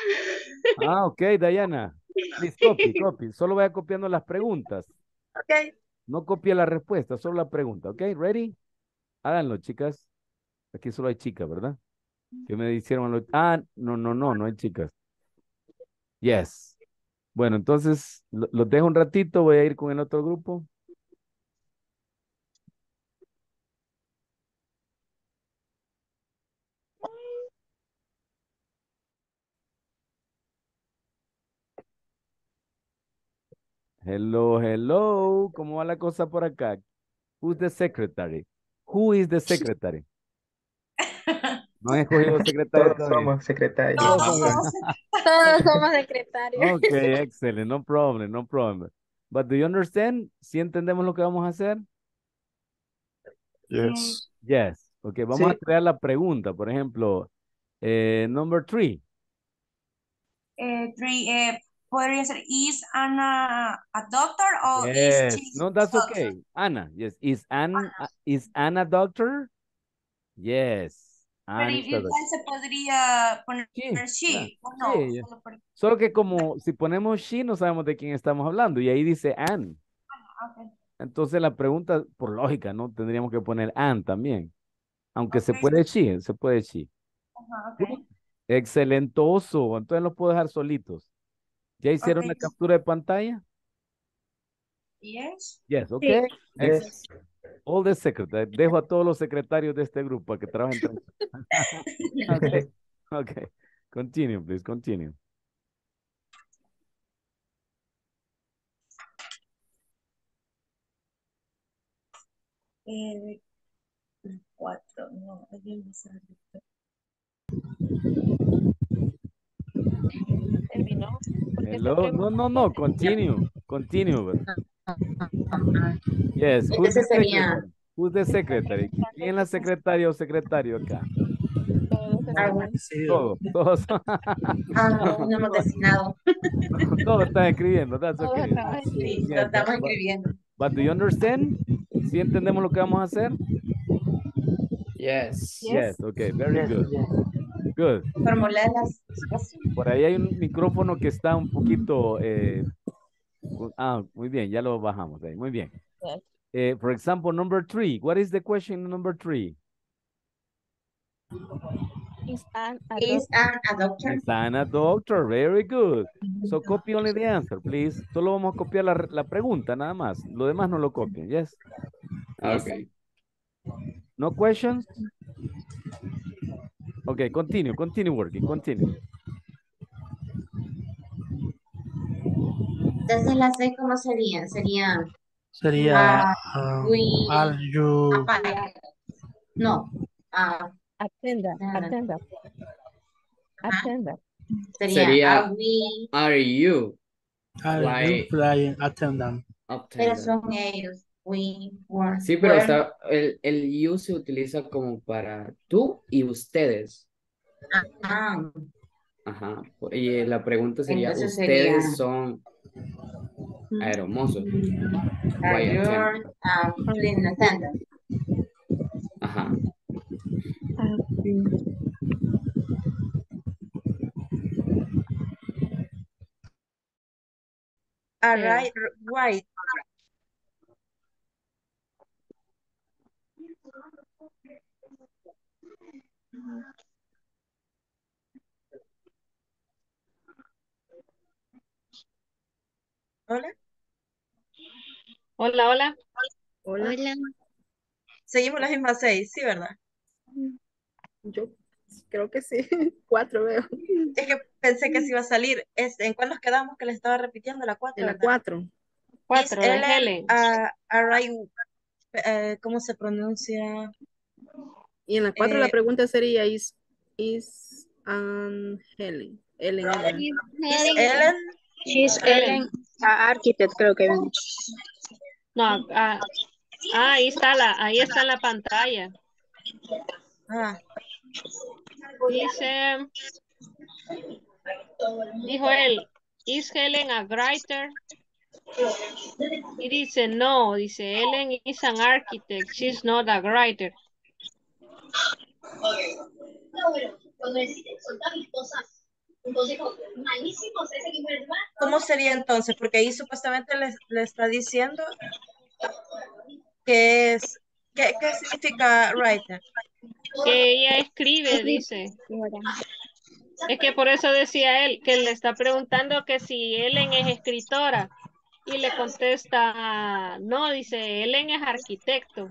Ah, ok, Diana. Please copy, copy. Solo vaya copiando las preguntas. Okay. No copie la respuesta, solo la pregunta, ¿ok? ¿Ready? Háganlo, chicas. Aquí solo hay chicas, ¿verdad? Que me hicieron lo- Ah, no, no, no, no hay chicas. Yes. Bueno, entonces, lo- los dejo un ratito, voy a ir con el otro grupo. Hello, hello. ¿Cómo va la cosa por acá? Who's the secretary? Who is the secretary? No han escogido secretario Todos somos secretarios. Todos somos- Todos somos secretarios. Okay, excellent. No problem, no problem. But do you understand? ¿Sí entendemos lo que vamos a hacer? Yes. Yes. Okay, vamos a crear la pregunta. Por ejemplo, eh, number three. Eh, three, eh, podría ser, is Anna a doctor o is Yes. she No, that's doctor? okay. Anna, yes. Is Anna, is Anna a doctor? Yes. Pero Anna is igual se podría poner Sí, she, o no, Sí, solo por- Solo que como si ponemos she no sabemos de quién estamos hablando y ahí dice Ann. ok. Entonces la pregunta, por lógica, ¿no? Tendríamos que poner Ann también. Aunque se puede she, se puede she. Ajá, ok. Excelentoso. Entonces los puedo dejar solitos. ¿Ya hicieron Ok. la captura de pantalla? Yes. Yes, okay. Yes. Excellent. All the secretary. Dejo a todos los secretarios de este grupo a que trabajen okay. Okay. Continue, please. Continue. Eh, cuatro, no, alguien me sale. Terminó. Hello. No, no, no. Continue. Continue. Yes. Who's the Entonces sería- secretary? Who's the secretary? ¿Quién es la secretaria o secretario acá? Todos Sí. Todos. Todos. Ah, no, no hemos designado. Todos están escribiendo. That's okay. Sí, estamos but- but- escribiendo. But do you understand? ¿Sí entendemos lo que vamos a hacer? Yes. Yes. Okay. Very Yes, good. yes. Good. Situaciones. Por ahí hay un micrófono que está un poquito. eh, ah, muy bien, ya lo bajamos ahí. Muy bien. Eh, for example, number three. What is the question number three? Is an Is adult. an a doctor? Is Anna a doctor? Very good. So copy only the answer, please. Solo vamos a copiar la, la pregunta, nada más. Lo demás no lo copien, yes? Okay. No questions? Okay, continue, continue working, continue. Entonces las seis, ¿cómo serían? Serían Sería, Ah, ah, we- are you. No. Nada. Attendant. Ajá. Attendant. sería, Sería- are we, Are you are you Fly- flying attendant? pero son ellos. We were. Sí, pero were- está, el, el you se utiliza como para tú y ustedes. Ah, Ajá. Y la pregunta sería, ustedes sería- son aeromosos. are um? Ajá. Ah, Yeah. right, Hola, Hola, hola. Hola. Hola. seguimos las mismas seis, sí, ¿verdad? Yo creo que sí. Cuatro veo. Es que pensé que se iba a salir. Este, ¿en cuál nos quedamos que le estaba repitiendo la cuatro? En la verdad? cuatro. Cuatro, de Ellen, Helen. ah, eh, ¿cómo se pronuncia? Y en la cuatro la Eh, pregunta sería is, is an Helen. Ellen. Ellen. Is Ellen, She's Ellen. Ellen, a architect, creo que. No, ah, ah, ahí está la, ahí está en la pantalla. ah, Dice, dijo él, is Helen a writer? Y dice, no, dice, Ellen is an architect, she's not a writer. ¿Cómo sería entonces? Porque ahí supuestamente le, le está diciendo que es, ¿qué, qué significa writer? Que ella escribe, dice. Es que por eso decía él, que le está preguntando que si Ellen es escritora. Y le contesta, no, dice, Ellen es arquitecto.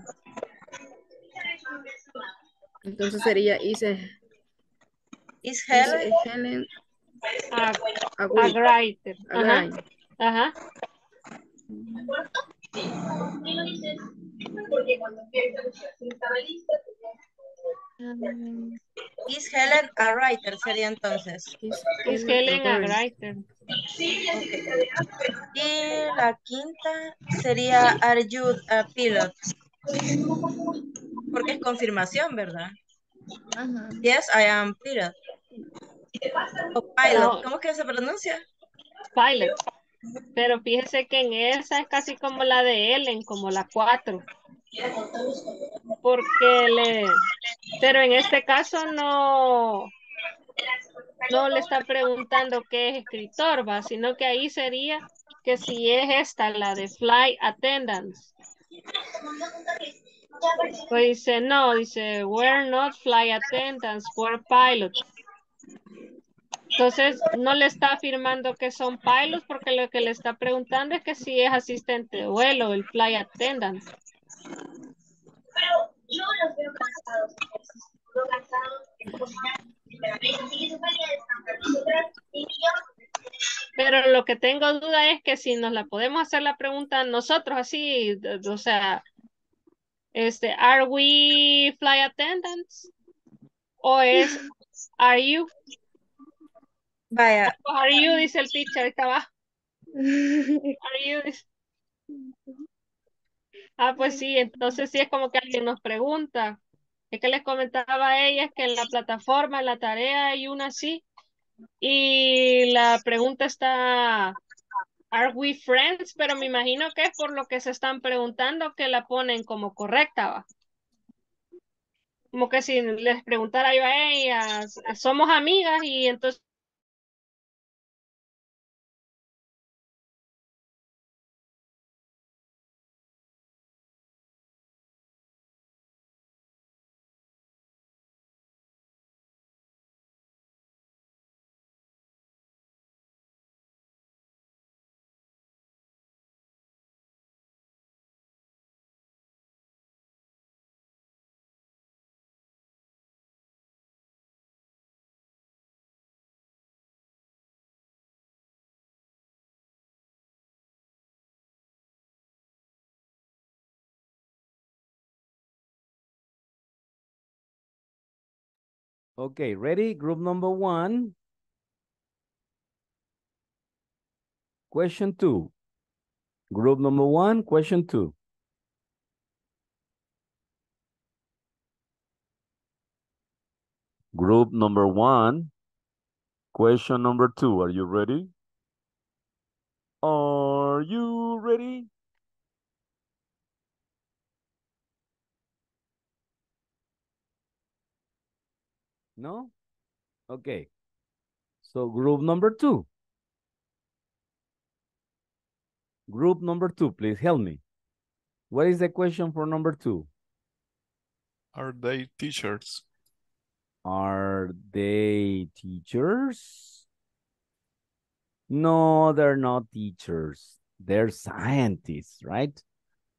Entonces sería is, a- Is is Helen, a Helen A, a a writer, a Ajá, writer. ajá. is Helen a writer sería entonces. Is Es Helen a writer. writer. Y la quinta sería are you a pilot? Porque es confirmación, ¿verdad? Yes, I am pilot. O pilot, No. ¿cómo es que se pronuncia? pilot. Pero fíjese que en esa es casi como la de Ellen, como la 4. Porque le... Pero en este caso no... No le está preguntando qué es escritor, va, sino que ahí sería que si es esta, la de flight attendance. Pues dice, no, dice, we're not flight attendants, we're pilots. Entonces, no le está afirmando que son pilots porque lo que le está preguntando es que si es asistente de vuelo, el flight attendant. Pero yo los veo cansados. Los cansados en cocinar. Así que se puede descansar. Y yo Pero lo que tengo duda es que si nos la podemos hacer la pregunta nosotros así, o sea, este, ¿are we flight attendants? ¿O es, are you? Vaya, Are you, dice el teacher, está abajo. Are you, dice. Ah, pues sí, entonces sí es como que alguien nos pregunta. Es que les comentaba a ellas que en la plataforma, en la tarea hay una así. Y la pregunta está, ¿Are we friends? Pero me imagino que es por lo que se están preguntando que la ponen como correcta, ¿va? Como que si les preguntara yo a ellas, somos amigas y entonces Okay, ready? Group number one. Question two. Group number one, question two. Group number one, question number two. Are you ready? Are you ready? No? Okay. So group number two. Group number two, please help me. What is the question for number two? Are they teachers? Are they teachers? No, they're not teachers. They're scientists, right?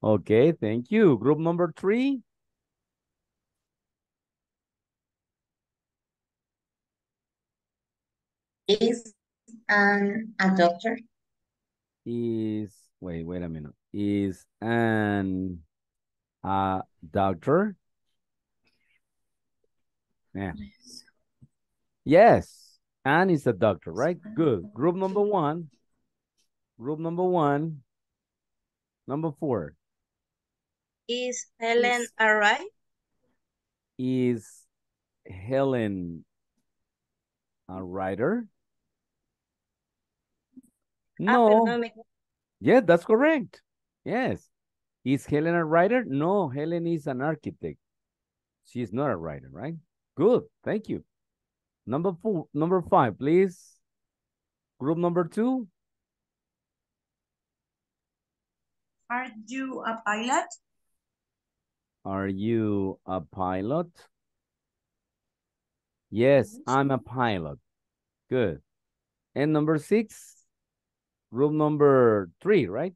Okay, thank you. Group number three. Is an a doctor? is wait wait a minute. Is an a doctor yeah. Yes. Anne is a doctor right? Good. Group number one. Group number one. Number four. Is Helen Is- alright? is Helen a writer Ah, no perdón, me- Yeah, that's correct. Yes. Is Helen a writer? No, Helen is an architect. She is not a writer, right? Good. Thank you. Number four, number five, please. Group number two. Are you a pilot? Are you a pilot? Yes, I'm a pilot. Good. And number six, group number three, right?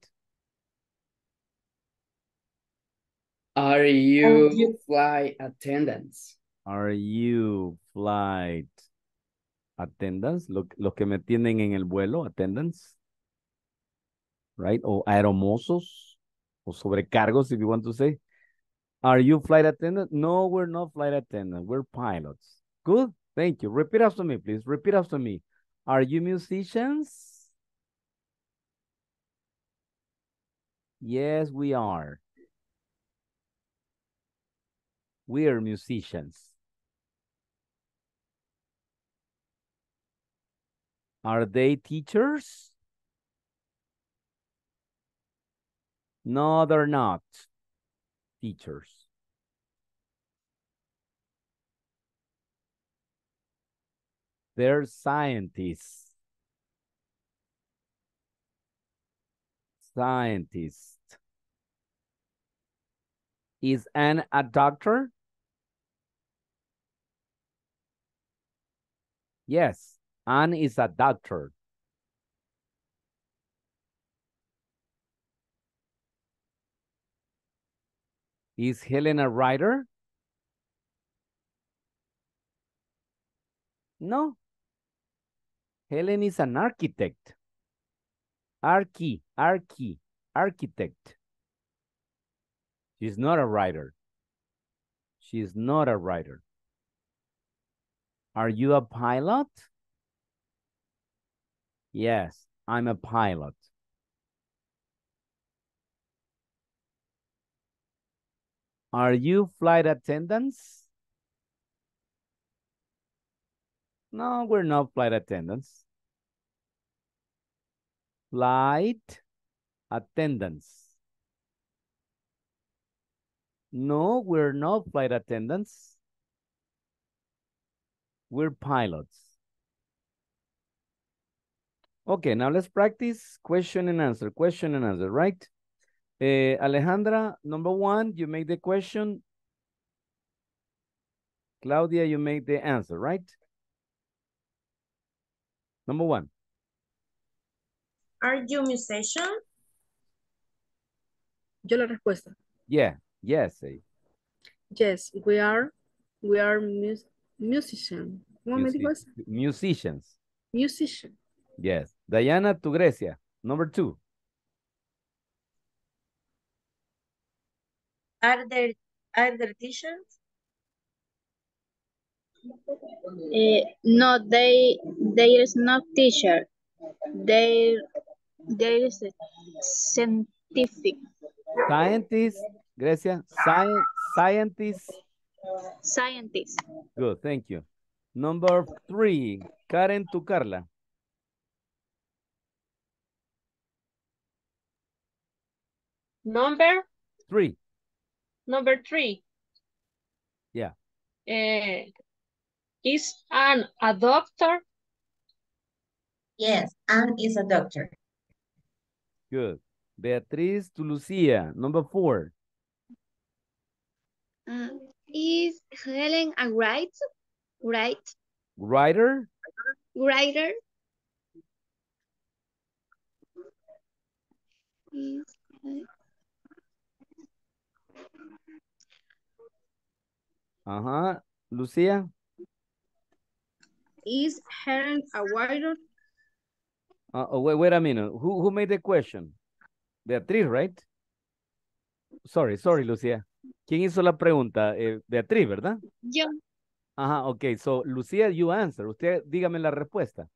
Are you flight attendants? Are you flight attendants? Lo- los que me tienen en el vuelo, attendants. Right? O aeromosos. O sobrecargos, if you want to say. Are you flight attendant? No, we're not flight attendants. We're pilots. Good. Thank you. Repeat after me, please. Repeat after me. Are you musicians? Yes, we are. We are musicians. Are they teachers? No, they're not teachers. They're scientists. Scientist. Is Anne a doctor? Yes, Anne is a doctor. Is Helen a writer? No. Helen is an architect. Archi, archi, architect. She's not a writer. She's not a writer. Are you a pilot? Yes, I'm a pilot. Are you flight attendants? No, we're not flight attendants. Flight attendants. No, we're not flight attendants. We're pilots. Okay, now let's practice question and answer, question and answer, right? Eh, Alejandra, number one, you make the question. Claudia, you make the answer, right? Number one. Are you musician? Yo la respuesta. Yeah, yes. eh, Yes, we are, we are mus musician. ¿Cómo me dijo eso? musicians. Musician. Yes. Diana to Grecia. Number two. Are there, are there teachers? Eh, no, they there is no teacher. There there is a scientific Scientist, Grecia. Sci scientist. scientist. Good, thank you. Number three. Karen to Carla. Number, Three. number three. Yeah. Eh, is Anne a doctor? Yes, Anne is a doctor. Good. Beatriz to Lucia. Number four. Uh, is Helen a right? Right? Writer. Writer? Uh-huh. Lucia. Is Helen a writer? Uh, oh, wait, wait a minute. Who, who made the question? Beatriz, right? Sorry, sorry, Lucia. ¿Quién hizo la pregunta? Eh, Beatriz, ¿verdad? yo. Ajá, ok. So, Lucia, you answer. Usted dígame la respuesta.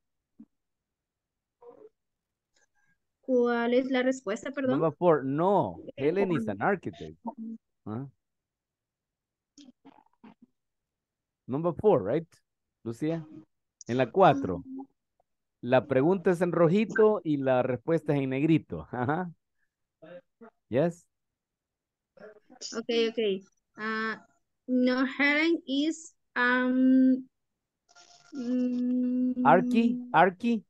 ¿Cuál es la respuesta, perdón? Number four. No, Helen is an architect. Ah. Number four, right? Lucia. En la cuatro. La pregunta es en rojito y la respuesta es en negrito. Ajá. Yes. Okay, okay. Uh, no, Helen is um mm, Archi, archi,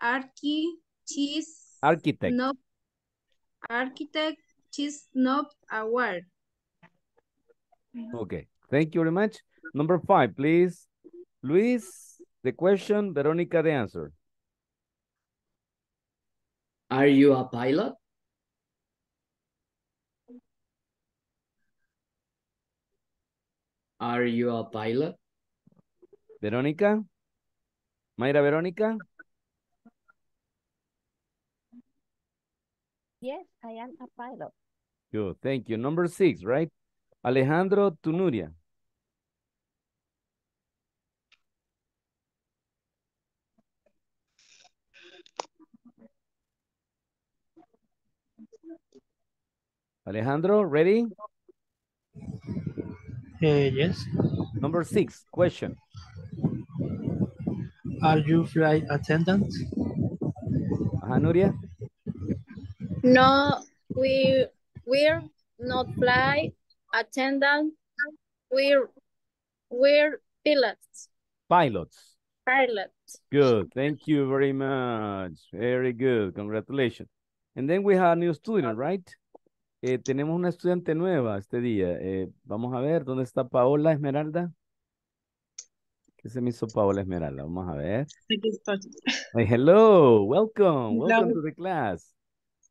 archi. She's architect. not architect. She's not aware. Okay. Thank you very much. Number five, please. Luis, the question. Veronica, the answer. Are you a pilot? Are you a pilot? Verónica. Mayra Verónica. Yes, I am a pilot. Good. Thank you. Number six, right? Alejandro to Nuria. Alejandro, ready? Eh, yes. Number six, question. Are you flight attendant? Ajá, Nuria. No, We we're not flight attendant. We're we're pilots. Pilots. Pilots. Good. Thank you very much. Very good. Congratulations. And then we have a new student, right? Eh, tenemos una estudiante nueva este día. Eh, vamos a ver, ¿dónde está Paola Esmeralda? ¿Qué se me hizo Paola Esmeralda? Vamos a ver. Hey, hello, welcome, welcome Hello. to the class.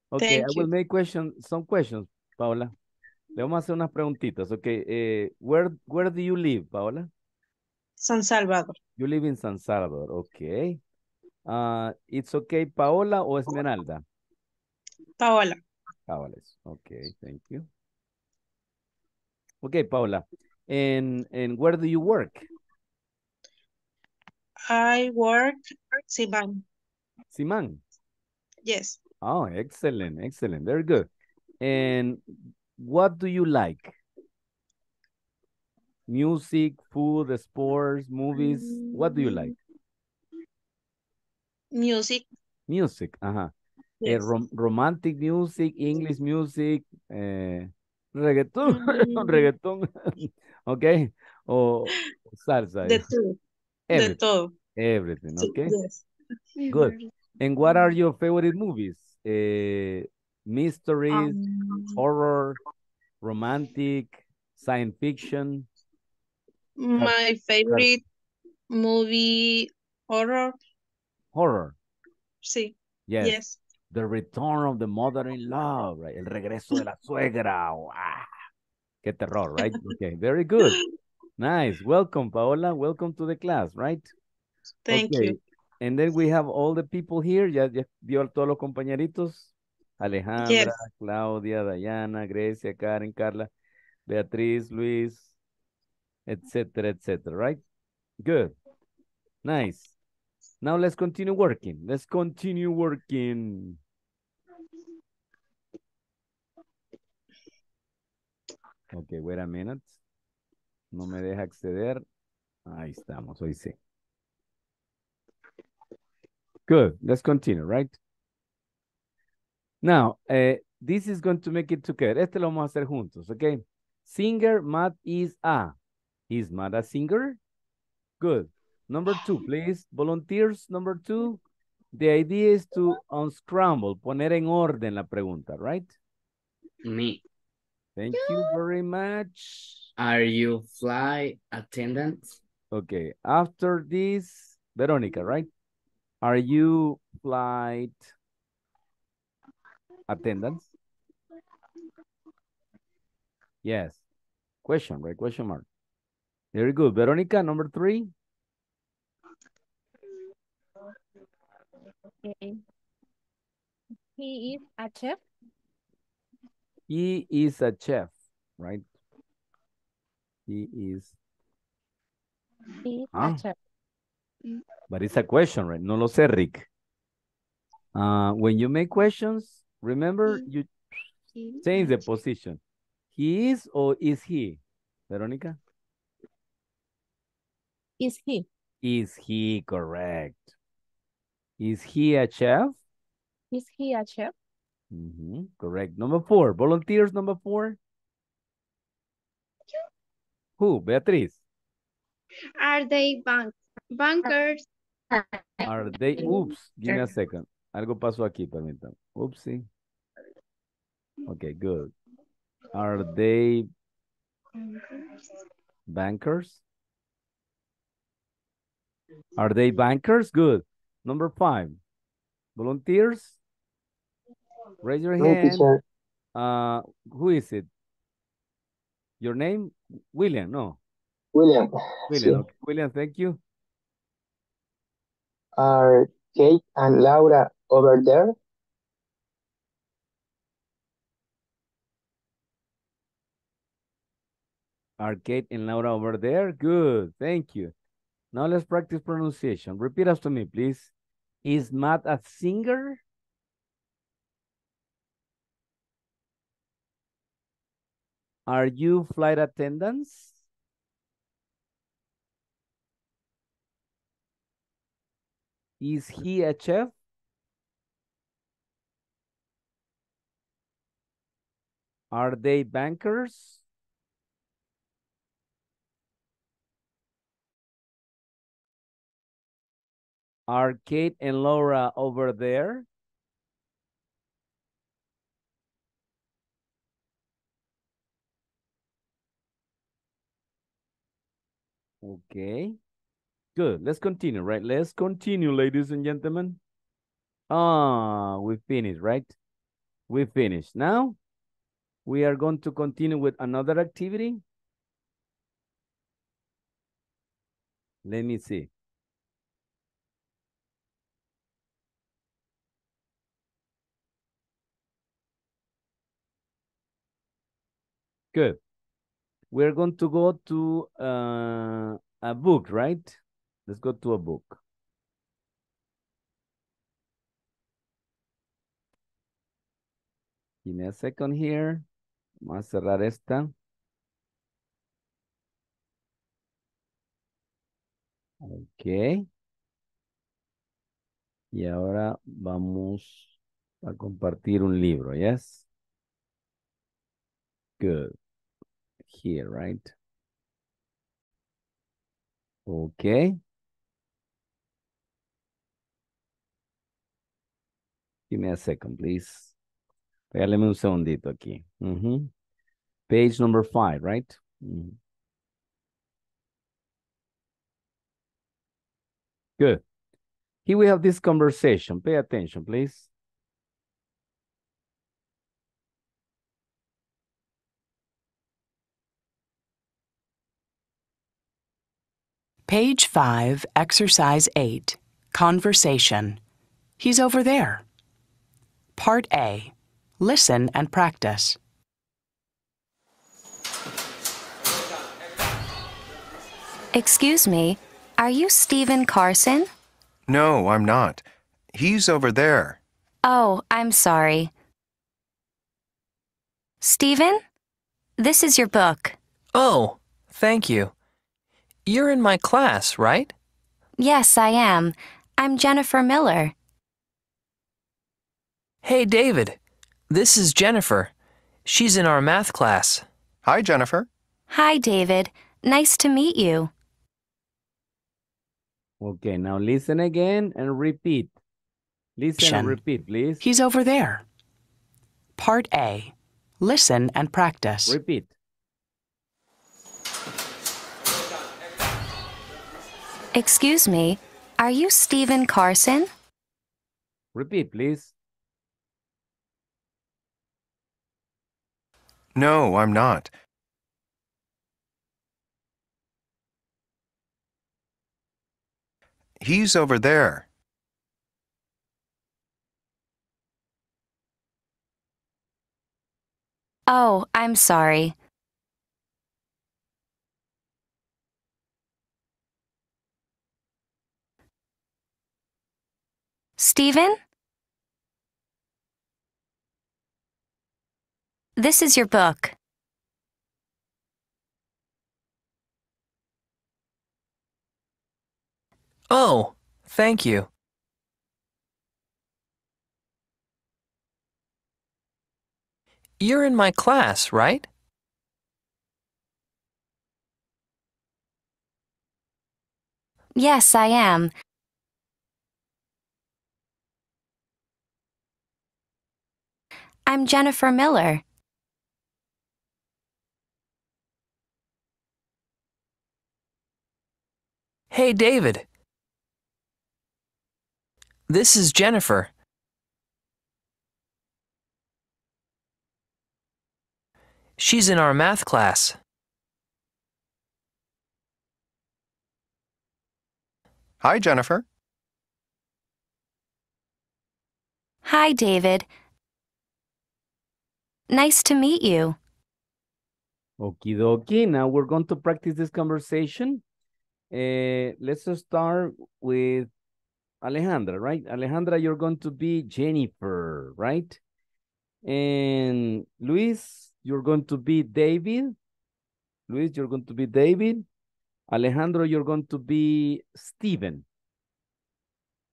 Okay, Thank I will you. make question, some questions, Paola. Le vamos a hacer unas preguntitas. Okay, eh, where, where do you live, Paola? San Salvador. You live in San Salvador, okay. Uh, it's okay, Paola o Esmeralda? Paola. Paola, okay, thank you. Okay, Paola, and, and where do you work? I work Siban. Simán. Yes. Oh, excellent, excellent, very good. And what do you like? Music, food, sports, movies, what do you like? Mm. Music. Music, ajá. Eh, Yes. rom- romantic music, English music, eh, reggaetón, Mm. reggaetón, okay, o salsa. De todo. De Everything, todo. everything, Sí, okay. yes. Good. And what are your favorite movies? Eh, mysteries, Um, horror, romantic, science fiction, my favorite movie horror. horror. Sí. Yes. Yes. The Return of the Mother-in-Law, right? El regreso de la suegra. Wow. Qué terror, right? Okay, very good. Nice. Welcome, Paola. Welcome to the class, right? Thank okay. you. And then we have all the people here. Ya, ya dio a todos los compañeritos. Alejandra, Yes. Claudia, Dayana, Grecia, Karen, Carla, Beatriz, Luis, etcétera, etcétera, right? Good. Nice. Now let's continue working. Let's continue working. Okay, wait a minute. No me deja acceder. Ahí estamos, hoy sí. Good, let's continue, right? Now, eh, this is going to make it together. Este lo vamos a hacer juntos, okay? Singer, Matt is a. Is Matt a singer? Good. Number two, please. Volunteers, number two. The idea is to unscramble, poner en orden la pregunta, right? Me. Thank you very much. Are you fly attendant? Okay, after this, Veronica, right? Are you flight attendants? Yes. Question, right? Question mark. Very good. Veronica, number three. Okay. He is a chef. He is a chef, right? He is, He Ah. a chef. but it's a question, right? No lo sé, Rick. Uh, when you make questions, remember you change the position. He is or is he? Veronica? Is he? Is he correct? Is he a chef? Is he a chef? Mhm, Correct. Number four. Volunteers number four. Who? Beatriz. Are they bank bankers? Are they? Oops. Give me a second. Algo pasó aquí, permítame. Oopsie. Okay, good. Are they bankers? Are they bankers? Good. Number five. Volunteers? Raise your No, hand. teacher. Uh, who is it? Your name? William, no. William. William, Sí. okay. William, thank you. Are Kate and Laura over there? Arcade and Laura over there. Good, thank you. Now let's practice pronunciation. Repeat after me, please. Is Matt a singer? Are you flight attendants? Is he a chef? Are they bankers? Are Kate and Laura over there? Okay. Good. Let's continue, right? Let's continue, ladies and gentlemen. Ah, we finished, right? We finished. Now, we are going to continue with another activity. Let me see. Good. We're going to go to uh, a book, right? Let's go to a book. Give me a second here. Vamos a cerrar esta. Ok. Y ahora vamos a compartir un libro, yes? Good. Here, right? Okay. Give me a second, please. Regáleme un segundito aquí. Ujú. Page number five, right? Mhm. Good. Here we have this conversation. Pay attention, please. Page 5, Exercise 8, Conversation. He's over there. Part A, Listen and Practice. Excuse me, are you Stephen Carson? No, I'm not. He's over there. Oh, I'm sorry. Stephen? This is your book. Oh, thank you. You're in my class, right? Yes, I am. I'm Jennifer Miller. Hey, David. This is Jennifer. She's in our math class. Hi, Jennifer. Hi, David. Nice to meet you. Okay, now listen again and repeat. Listen and repeat, please. He's over there. Part A, Listen and Practice. Repeat. Excuse me, are you Stephen Carson? Repeat, please. No, I'm not. He's over there. Oh, I'm sorry. Stephen? This is your book. Oh, thank you. You're in my class, right? Yes, I am. I'm Jennifer Miller. Hey, David. This is Jennifer. She's in our math class. Hi, Jennifer. Hi, David. Nice to meet you. Okie dokie. Now we're going to practice this conversation. Uh, let's start with Alejandra, right? Alejandra, you're going to be Jennifer, right? And Luis, you're going to be David. Luis, you're going to be David. Alejandro, you're going to be Stephen.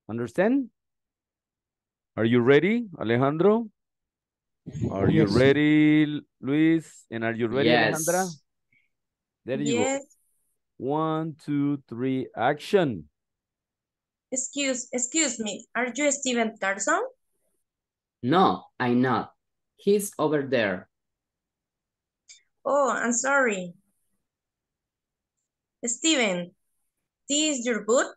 Understand? Are you ready, Alejandro? Are you Yes. ready, Luis? And are you ready, Alejandra? Yes. There you Yes. go. One, two, three, action. Excuse, excuse me. Are you Steven Tarzan? No, I'm not. He's over there. Oh, I'm sorry. Steven, this is your boot?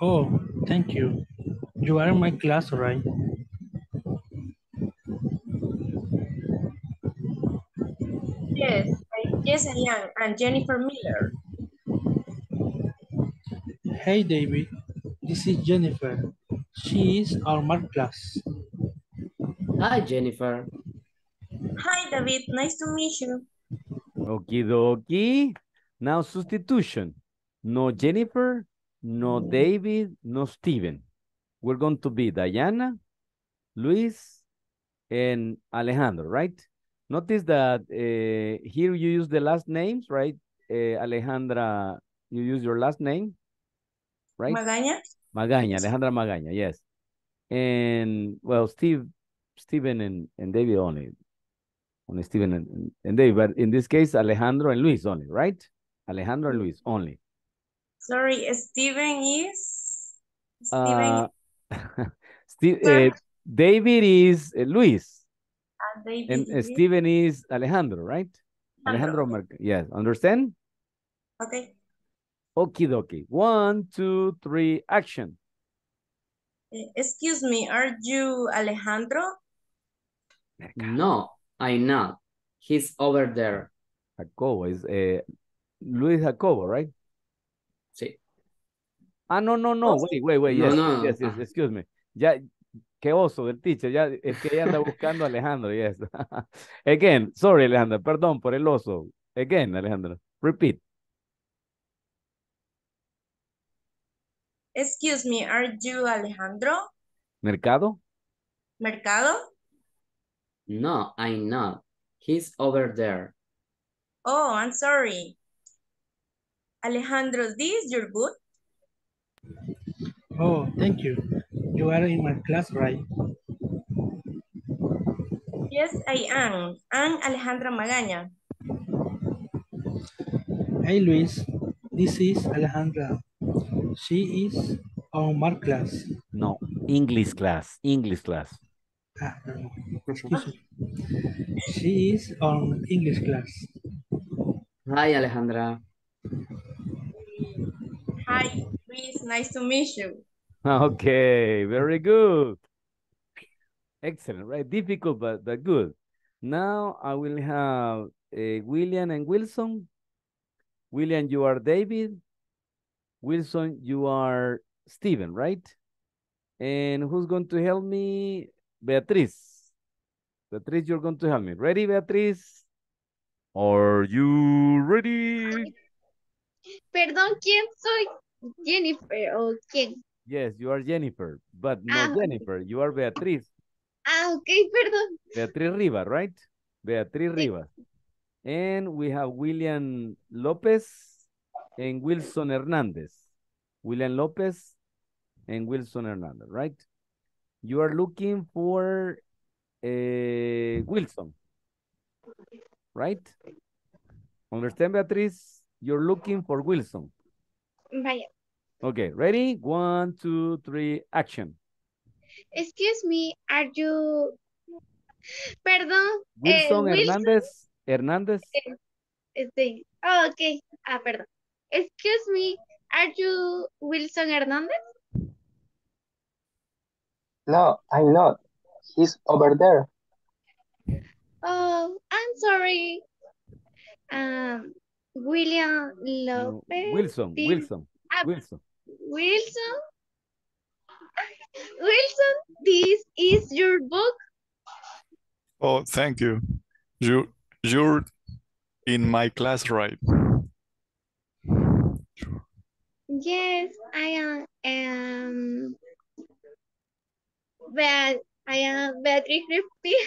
Oh, thank you. You are in my class, right? Yes, I am. I'm Jennifer Miller. Hey, David. This is Jennifer. She is our math class. Hi, Jennifer. Hi, David. Nice to meet you. Okie dokie. Now substitution. No Jennifer, no David, no Steven. We're going to be Diana, Luis, and Alejandro, right? Notice that uh, here you use the last names, right? Uh, Alejandra, you use your last name, right? Magaña? Magaña, Alejandra Magaña, yes. And well, Steve, Steven and, and David only. Only Stephen and, and David, but in this case, Alejandro and Luis only, right? Alejandro and Luis only. Sorry, Stephen is... Stephen. Uh, Steve, uh, David is uh, Luis, David and is- Steven is Alejandro, right? Alejandro, Mar- yes, understand? Okay. Okie dokie. One, two, three, action. Eh, Excuse me, are you Alejandro? No, I'm not. He's over there. Jacobo is uh, Luis Jacobo, right? Sí. Ah, no, no, no, wait, wait, wait, No, yes, no, yes, yes, ah. excuse me. Ya, qué oso del teacher, ya, es que ella anda buscando a Alejandro, yes. Again, sorry, Alejandro, perdón por el oso. Again, Alejandro, repeat. Excuse me, are you Alejandro Mercado, Mercado? No, I'm not. He's over there. Oh, I'm sorry. Alejandro, this is your boot? Oh, thank you. You are in my class, right? Yes, I am. I'm Alejandra Magaña. Hey, Luis. This is Alejandra. She is our math class. no, English class, English class. Ah, no. Excuse me. She is on English class. Hi, Alejandra. Hi, Luis, nice to meet you. Okay, very good. Excellent, right? Difficult, but, but good. Now I will have uh, William and Wilson. William, you are David. Wilson, you are Stephen, right? And who's going to help me? Beatriz. Beatriz, you're going to help me. Ready, Beatriz? Are you ready? Perdón, ¿quién soy? Jennifer, ¿o quién? Yes, you are Jennifer, but no Ah. Jennifer, you are Beatriz. Ah, ok, perdón. Beatriz Rivas, right? Beatriz Rivas. And we have William Lopez and Wilson Hernandez. William Lopez and Wilson Hernandez, right? You are looking for uh, Wilson, right? Understand, Beatriz? You're looking for Wilson. Vaya. Okay, ready? One, two, three, action. Excuse me, are you... Perdón. eh, Wilson Hernandez, Hernandez. eh, Este, oh, ok. Ah, perdón. Excuse me, are you Wilson Hernández? No, I'm not. He's over there. Oh, I'm sorry. Um, William No, Lopez. Wilson, Wilson, ah, Wilson. Wilson? Wilson, this is your book? Oh, thank you. You, you're in my class, right? Yes, I am. Um, Beat I am Beatriz Crispy.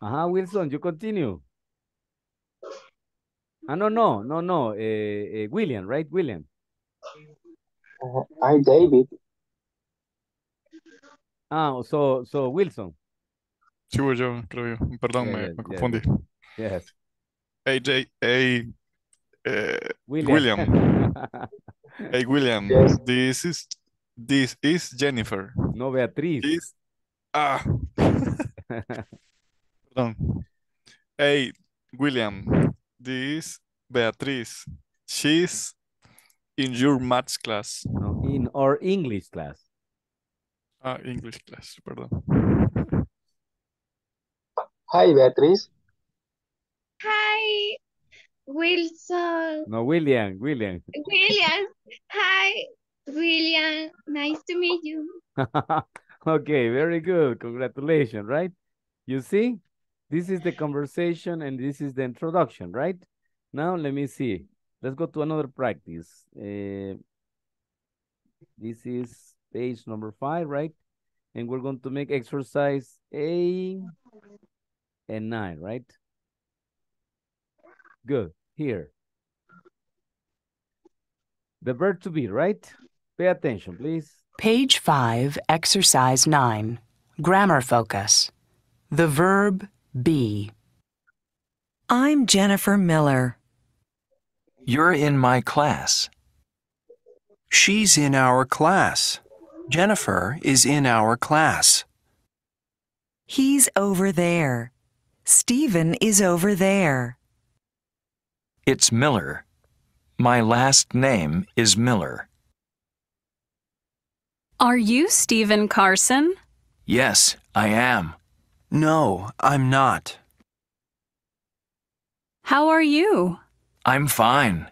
Ajá, Wilson, you continue. Ah, no, no, no, no. eh, eh, William, right? William. Uh, I'm David. Ah, so, so Wilson. Sí, voy yo, creo yo. Perdón, me, Yes, me yes, confundí. Yes. AJ, A, eh, William. William. Hey, William. Yes. This is, this is Jennifer. No, Beatriz. This, ah, perdón. Hey, William. This Beatriz. She's in your maths class. No, in our English class. Ah, English class, perdón. Hi, Beatriz. Hi, Wilson. No, William, William. William. Hi, William. Nice to meet you. okay, very good. Congratulations, right? You see, this is the conversation and this is the introduction, right? Now, let me see. Let's go to another practice. Eh, this is page number five, right? And we're going to make exercise A and nine, right? Good. Here. The verb to be, right? Pay attention, please. Page 5, Exercise 9. Grammar focus. The verb be. I'm Jennifer Miller. You're in my class. She's in our class. Jennifer is in our class. He's over there. Stephen is over there. It's Miller. My last name is Miller. Are you Stephen Carson? Yes, I am. No, I'm not. How are you? I'm fine.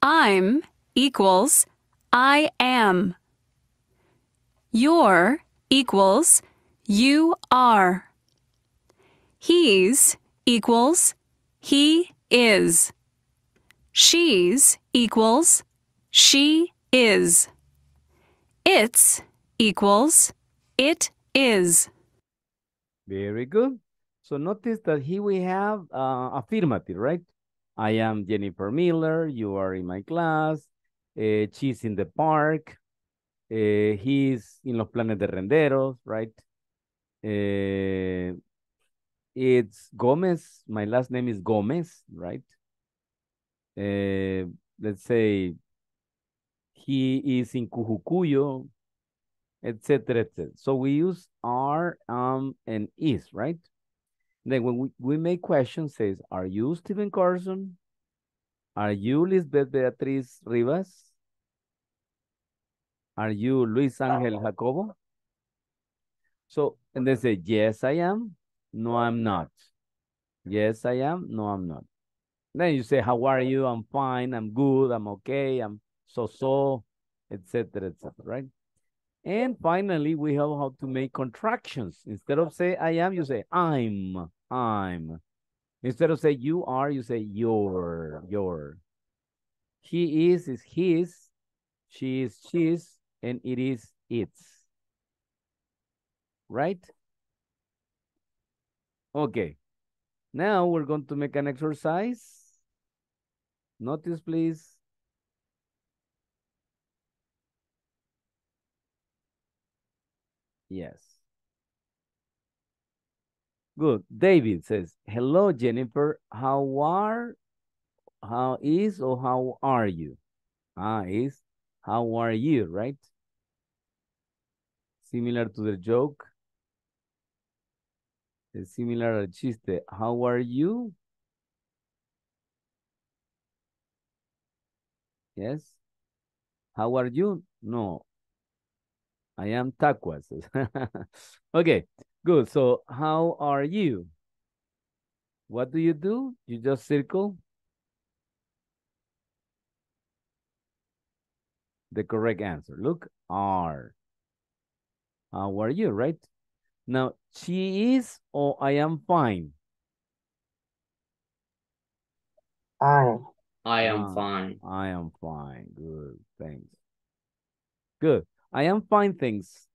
I'm equals I am. You're equals you are. He's equals he is. She's equals she is. It's equals it is. Very good. So notice that here we have uh, affirmative, right? I am Jennifer Miller. You are in my class. Eh, she's in the park. Eh, he's in los planes de renderos, right? Eh, it's Gomez. My last name is Gomez, right? Eh, let's say he is in Cujucuyo, etc., etc. So we use are, um, and is, right? Then when we, we make questions, says, are you Stephen Carson? Are you Lisbeth Beatriz Rivas? Are you Luis Angel Jacobo? So, and they say, yes, I am. No, I'm not. Yes, I am. No, I'm not. Then you say, how are you? I'm fine. I'm good. I'm okay. I'm so-so, etc., etc., right? And finally, we have how to make contractions. Instead of say I am, you say I'm, I'm. Instead of say you are, you say your, your. He is is his, she is she's, and it is its. Right? Okay. Now we're going to make an exercise. Notice, please. Yes. Good. David says, hello, Jennifer. How are, how is or how are you? Ah, is, how are you, right? Similar to the joke. It's similar al chiste. How are you? Yes. How are you? No. I am Taquas. okay, good. So how are you? What do you do? You just circle the correct answer. Look, are. How are you, right? Now, she is or I am fine. I. I am Ah, fine. I am fine. Good. Thanks. Good. I am fine, thanks.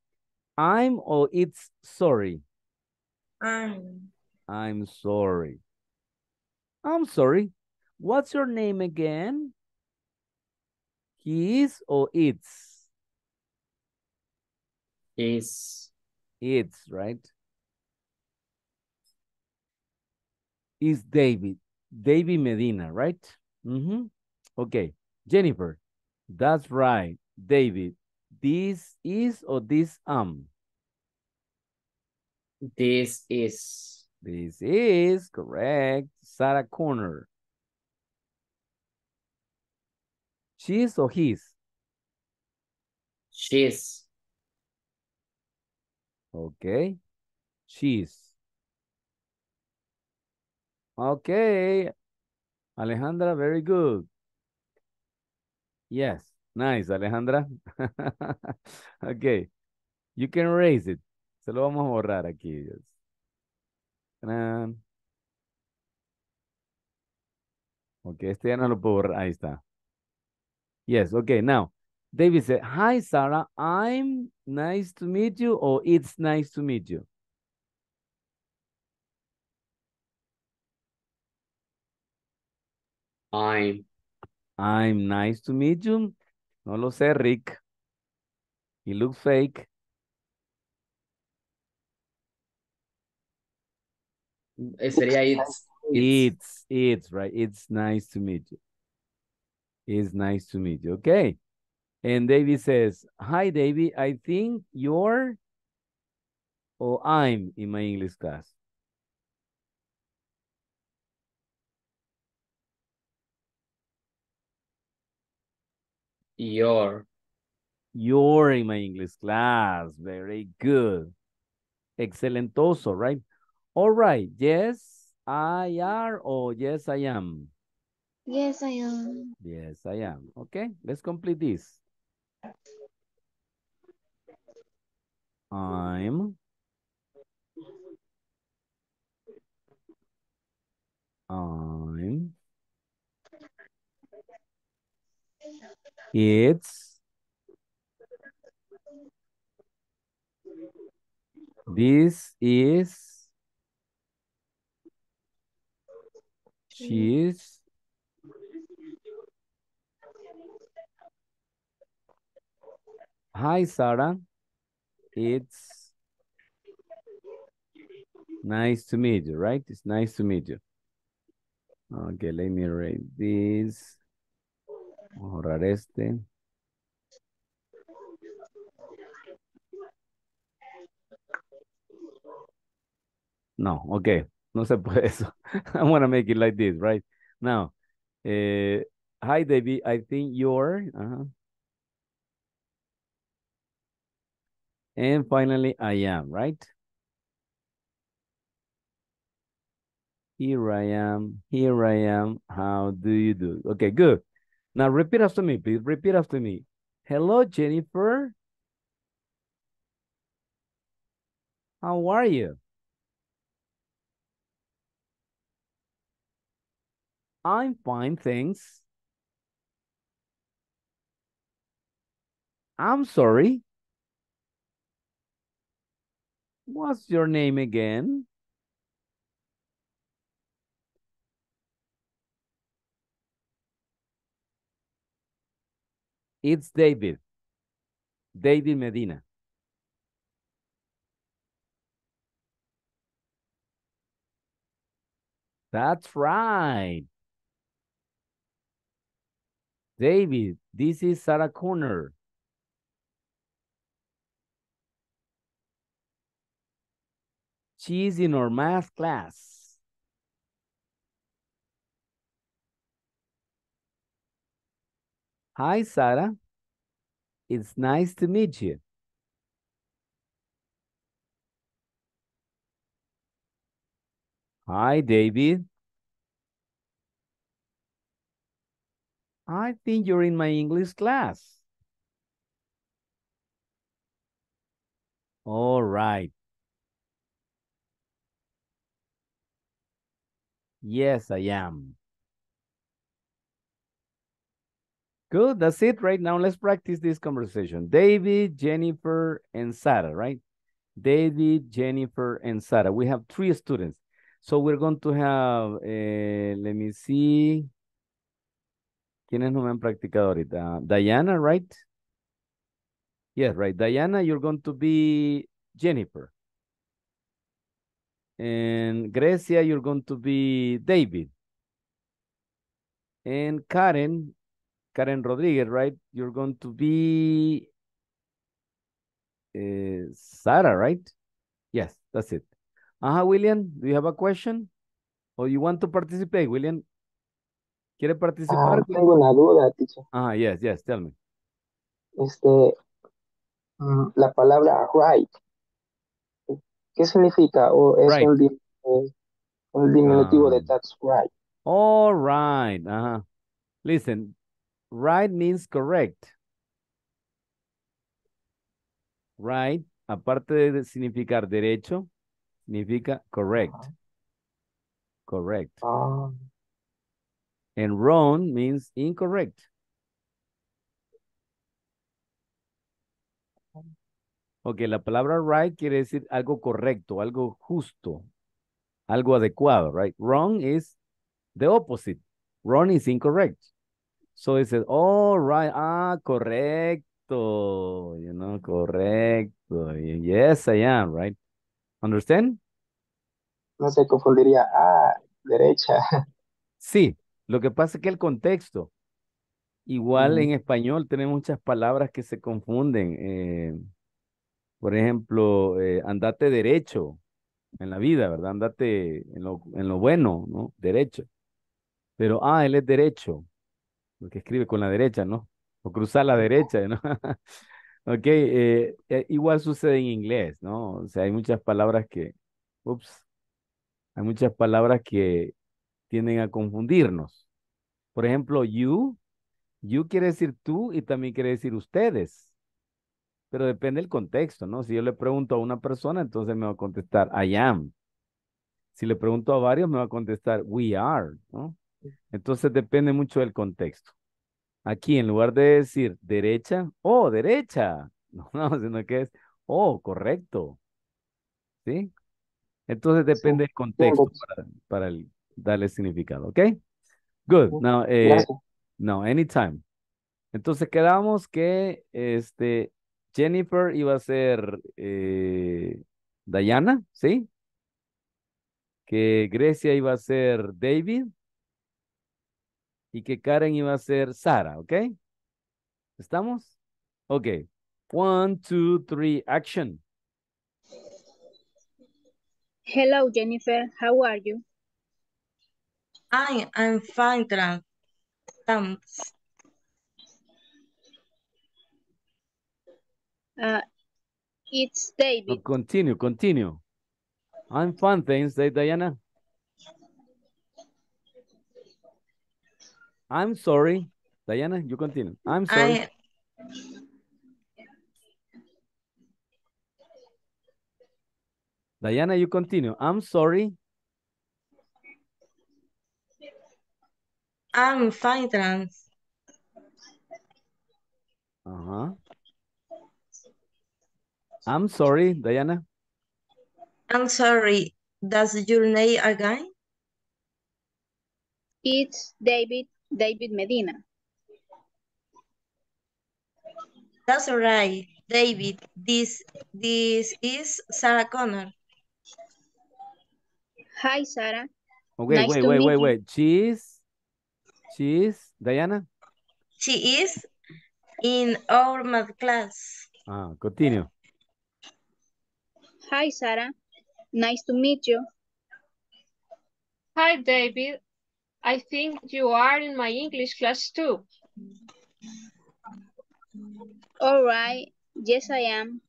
I'm or it's sorry. I'm. I'm sorry. I'm sorry. What's your name again? He is or it's? Is It's, right? Is David. David Medina, right? Mm-hmm. Okay. Jennifer. That's right. David. This is or this am? this is This is correct. Sarah Corner. She's or his? she's Okay. She's. Okay. Alejandra, very good. Yes. Nice, Alejandra. okay. You can erase it. Se lo vamos a borrar aquí. Yes. Ok, este ya no lo puedo borrar. Ahí está. Yes, okay. Now, David said, Hi, Sarah. I'm nice to meet you or it's nice to meet you. I'm I'm nice to meet you. No lo sé, Rick. He looks fake. eh, sería it's It's, it's, right. It's nice to meet you. It's nice to meet you. Okay. And David says, Hi, David. I think you're or I'm in my English class. Your You're in my English class. Very good. Excelentoso, right? All right. Yes, I are or yes, I am. Yes, I am. Yes, I am. Okay, let's complete this. I'm. I'm. It's. This is. She's. Hi, Sarah. It's nice to meet you, right? It's nice to meet you. Okay, let me read this. Vamos a borrar este. No, okay. No se puede eso. I want to make it like this, right? Now, eh, hi, David. I think you're... uh-huh. And finally, I am, right? Here I am. Here I am. How do you do? Okay, good. Now repeat after me, please. Repeat after me. Hello, Jennifer. How are you? I'm fine, thanks. I'm sorry. What's your name again? It's David. David Medina. That's right. David, this is Sarah Corner. She's in our math class. Hi, Sarah. It's nice to meet you. Hi, David. I think you're in my English class. All right. Yes, I am. Good, that's it right now. Let's practice this conversation. David, Jennifer, and Sarah, right? David, Jennifer, and Sarah. We have three students. So we're going to have, eh, let me see. ¿Quiénes no me han practicado ahorita? Diana, right? Yes, right. Diana, you're going to be Jennifer. And Grecia, you're going to be David. And Karen, Karen Rodriguez, right? You're going to be uh, Sarah, right? Yes, that's it. Ajá, William, do you have a question? Or you want to participate, William? ¿Quiere Ah, participar? tengo una duda, teacher. Ah, yes, yes, tell me. Este, mm, la palabra right, ¿qué significa? ¿O es Right. eh, un diminutivo de Ah. that's right? All right. Uh-huh. Listen, right means correct. Right, aparte de significar derecho, significa correct. Correct. Ah, And wrong means incorrect. Ok, la palabra right quiere decir algo correcto, algo justo, algo adecuado, right? Wrong is the opposite. Wrong is incorrect. So it says, all right, ah, correcto, you know, correcto. Yes, I am, right? Understand? no se confundiría, ah, derecha. Sí, lo que pasa es que el contexto, igual en español tenemos muchas palabras que se confunden. eh, por ejemplo, eh, andate derecho en la vida, ¿verdad? Andate en lo, en lo bueno, ¿no? Derecho. Pero, ah, él es derecho, porque escribe con la derecha, ¿no? O cruzar la derecha, ¿no? Ok, eh, eh, igual sucede en inglés, ¿no? O sea, hay muchas palabras que, ups, hay muchas palabras que tienden a confundirnos. Por ejemplo, you, you quiere decir tú y también quiere decir ustedes. Pero depende del contexto, ¿no? Si yo le pregunto a una persona, entonces me va a contestar I am. Si le pregunto a varios, me va a contestar we are, ¿no? Entonces depende mucho del contexto. Aquí, en lugar de decir derecha, oh, derecha. No, no, sino que es, oh, correcto. ¿Sí? Entonces depende del contexto para, para el- darle significado, ¿ok? Good. Now, eh, no, anytime. Entonces quedamos que este Jennifer iba a ser eh, Diana, ¿sí? Que Grecia iba a ser David y que Karen iba a ser Sara, ¿ok? ¿Estamos? Ok. One, two, three, action. Hello, Jennifer. How are you? I am fine, thanks. Uh, it's David. continue, continue. I'm fine, thanks, Di- Diana. I'm sorry. Diana, you continue. I'm sorry. I, Diana, you continue. I'm sorry. I'm fine, trans. Uh-huh. I'm sorry, Diana. I'm sorry. That's your name again? It's David. David Medina. That's right, David. This this is Sarah Connor. Hi, Sarah. Okay, Nice wait, to wait, meet wait, you. wait. Cheese. Cheese. Diana. She is in our math class. Ah, continue. Hi, Sarah. Nice to meet you. Hi, David. I think you are in my English class too. All right. Yes, I am.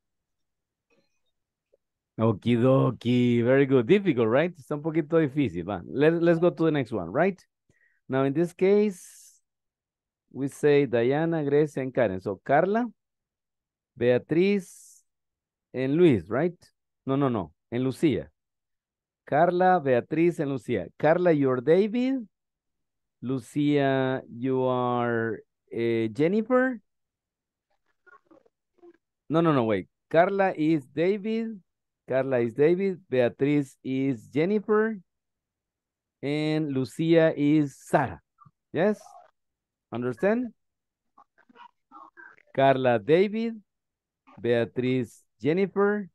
Okie dokie. Very good. Difficult, right? Está un poquito difícil. Va. Let, let's go to the next one, right? Now, in this case, we say Diana, Grecia, and Karen. So, Carla, Beatriz, and Luis, right? No, no, no. And Lucia. Carla, Beatriz, and Lucia. Carla, you're David. Lucia, you are eh, Jennifer. No, no, no, wait. Carla is David. Carla is David. Beatriz is Jennifer. And Lucia is Sara. Yes? Understand? Carla David, Beatriz Jennifer,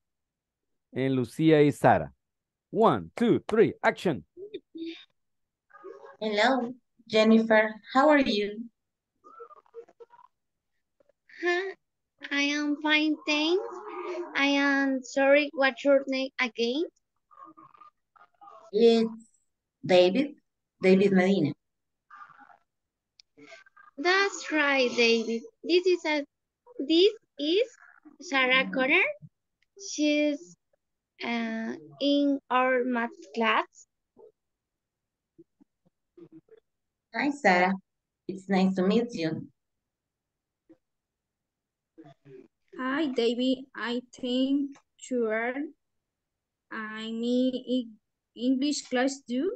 and Lucia is Sara. One, two, three, action. Hello, Jennifer. How are you? Huh? I am fine, thanks. I am sorry, what's your name again? It's David, David Medina. That's right, David. This is a this is Sarah Connor. She's uh, in our math class. Hi, Sarah. It's nice to meet you. Hi, David. I think you are. I need English class too.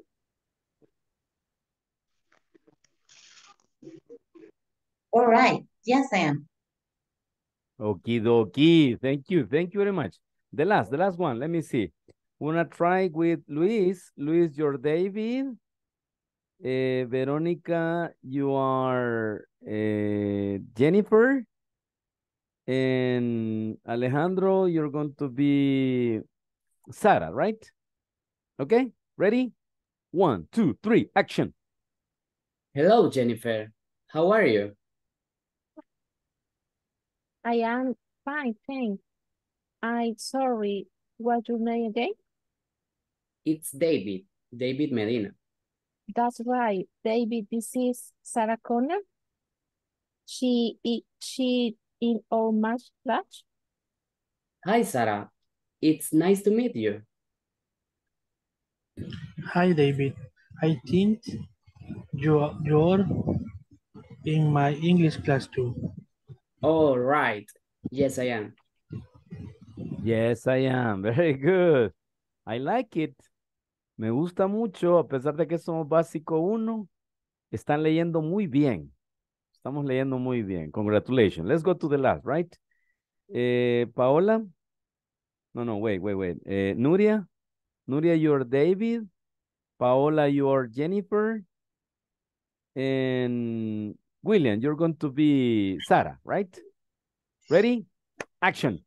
All right. Yes, I am. Okie dokie. Thank you. Thank you very much. The last, the last one. Let me see. Wanna try with Luis. Luis, you're David. Uh, Veronica, you are uh, Jennifer. And Alejandro, you're going to be Sarah, right? Okay, ready? One, two, three, action. Hello, Jennifer. How are you? I am fine, thanks. I'm sorry, what's your name again? It's David, David Medina. That's right, David, this is Sarah Connor. She, i- she in our math class. Hi, Sarah. It's nice to meet you. Hi, David. I think you you're in my English class too. All right. Yes, I am. Yes, I am. Very good. I like it. Me gusta mucho, a pesar de que somos básico uno, están leyendo muy bien. Estamos leyendo muy bien. Congratulations. Let's go to the last, right? Eh, Paola? No, no, wait, wait, wait. Eh, Nuria? Nuria, you're David. Paola, you're Jennifer. And William, you're going to be Sarah, right? Ready? Action.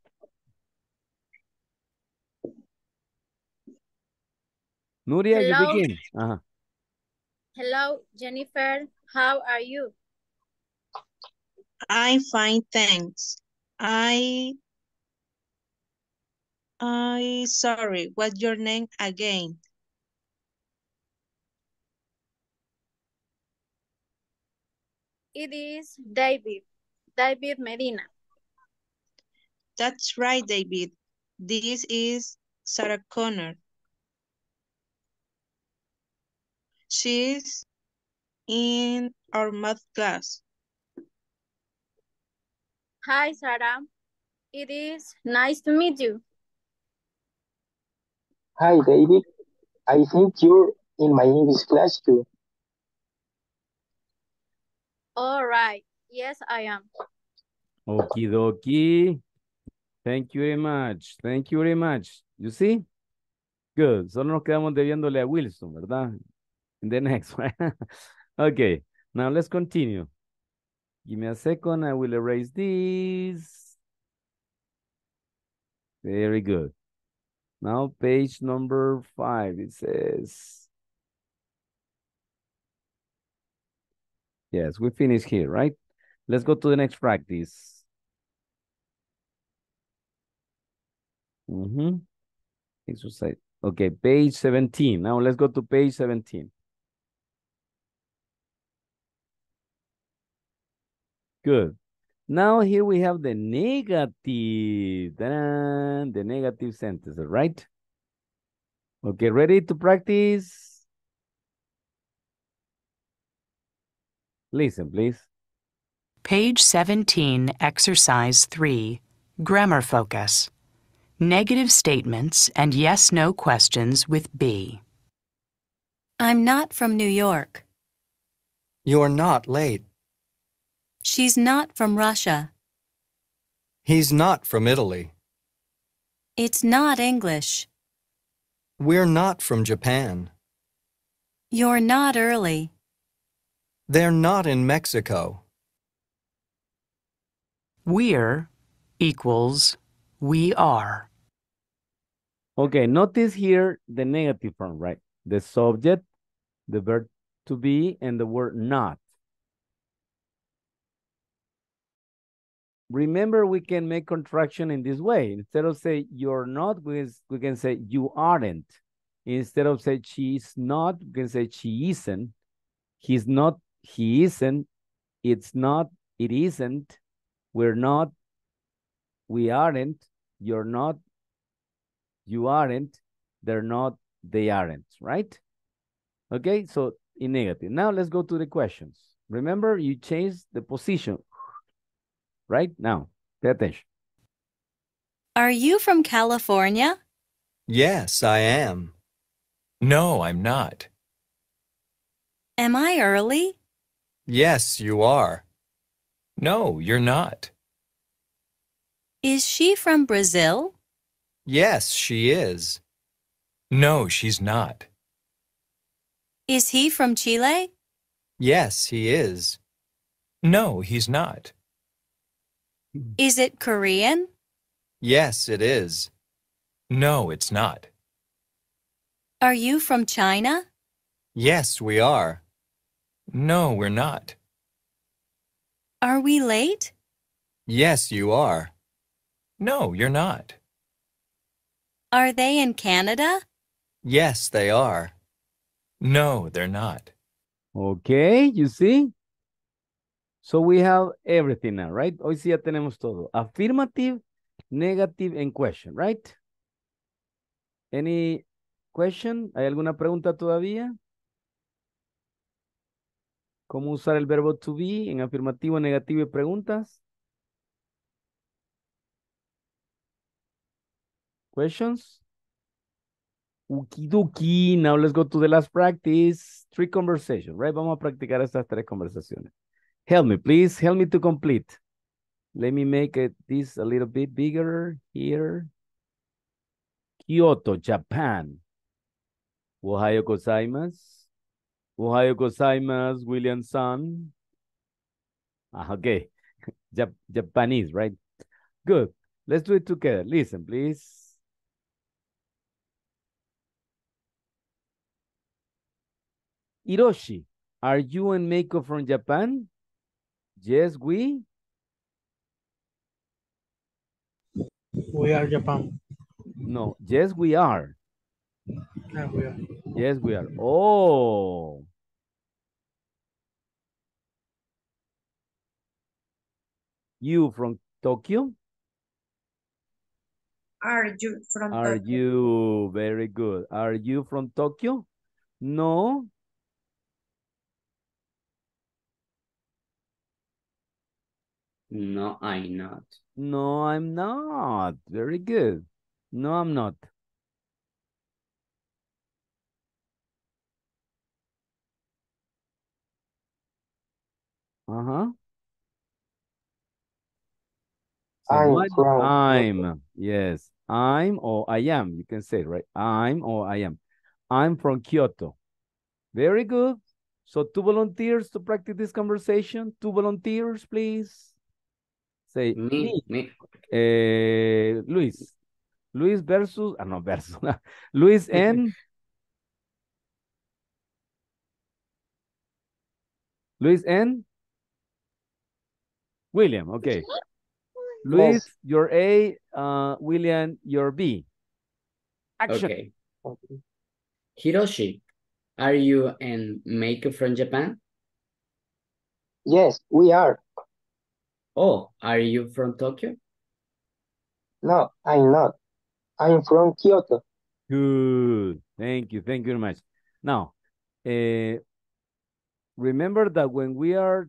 Nuria, you Hello. begin. Ajá. Hello, Jennifer. How are you? I'm fine, thanks. I I sorry, what's your name again? It is David. David Medina. That's right, David. This is Sarah Connor. She's in our math class. Hi, Sarah. It is nice to meet you. Hi, David. I think you're in my English class too. All right. Yes, I am. Okie dokie. Thank you very much. Thank you very much. You see? Good. Solo nos quedamos debiéndole a Wilson, ¿verdad? In the next one. okay. Now let's continue. Give me a second. I will erase this. Very good. Now page number five. It says. Yes, we finish here, right? Let's go to the next practice. Mm-hmm. Exercise. Okay, page 17. Now let's go to page 17. Good. Now here we have the negative. Ta-da, the negative sentences, right? Okay, ready to practice? Listen, please. Page 17, Exercise 3, Grammar Focus. Negative statements and yes no questions with be. I'm not from New York. You're not late. She's not from Russia. He's not from Italy. It's not English. We're not from Japan. You're not early. They're not in Mexico. We're equals we are. Okay, notice here the negative form, right? The subject, the verb to be, and the word not. Remember, we can make contraction in this way. Instead of say you're not, we, we can say you aren't. Instead of say she's not, we can say she isn't. He's not, he isn't. It's not, it isn't. We're not, we aren't. You're not, you aren't. They're not, they aren't, right? Okay, so in negative. Now let's go to the questions. Remember, you change the position. Right now, pay attention. Are you from California? Yes, I am. No, I'm not. Am I early? Yes, you are. No, you're not. Is she from Brazil? Yes, she is. No, she's not. Is he from Chile? Yes, he is. No, he's not. Is it Korean? Yes, it is. No, it's not. Are you from China? Yes, we are. No, we're not. Are we late? Yes, you are. No, you're not. Are they in Canada? Yes, they are. No, they're not. Okay, you see? So we have everything now, right? Hoy sí ya tenemos todo. Affirmative, negative, and question, right? Any question? ¿Hay alguna pregunta todavía? ¿Cómo usar el verbo to be en afirmativo, negativo y preguntas? Questions? Okidoki. Now let's go to the last practice. Three conversations, right? Vamos a practicar estas tres conversaciones. Help me, please. Help me to complete. Let me make it this a little bit bigger here. Kyoto, Japan. Ohio gozaimasu. Ohio gozaimasu, William San. Ah, okay. Jap Japanese, right? Good. Let's do it together. Listen, please. Hiroshi, are you and Meiko from Japan? Yes, we. We are Japan. No, yes, we are. Yeah, we are. Yes, we are. Oh. You from Tokyo? Are you from Are Tokyo? you very good? Are you from Tokyo? No. No, I'm not. No, I'm not. Very good. No, I'm not. Uh-huh. So I'm from I'm, yes. I'm or I am. You can say, it, right? I'm or I am. I'm from Kyoto. Very good. So two volunteers to practice this conversation. Two volunteers, please. Say Me, me. Eh, Luis. Luis versus, ah, no, versus. Luis and Luis and William. Okay. Luis, you're A. Uh, William, you're B. Action. Okay. Hiroshi, are you and Meiko from Japan? Yes, we are. Oh, are you from Tokyo? No, I'm not. I'm from Kyoto. Good. Thank you. Thank you very much. Now, eh, remember that when we are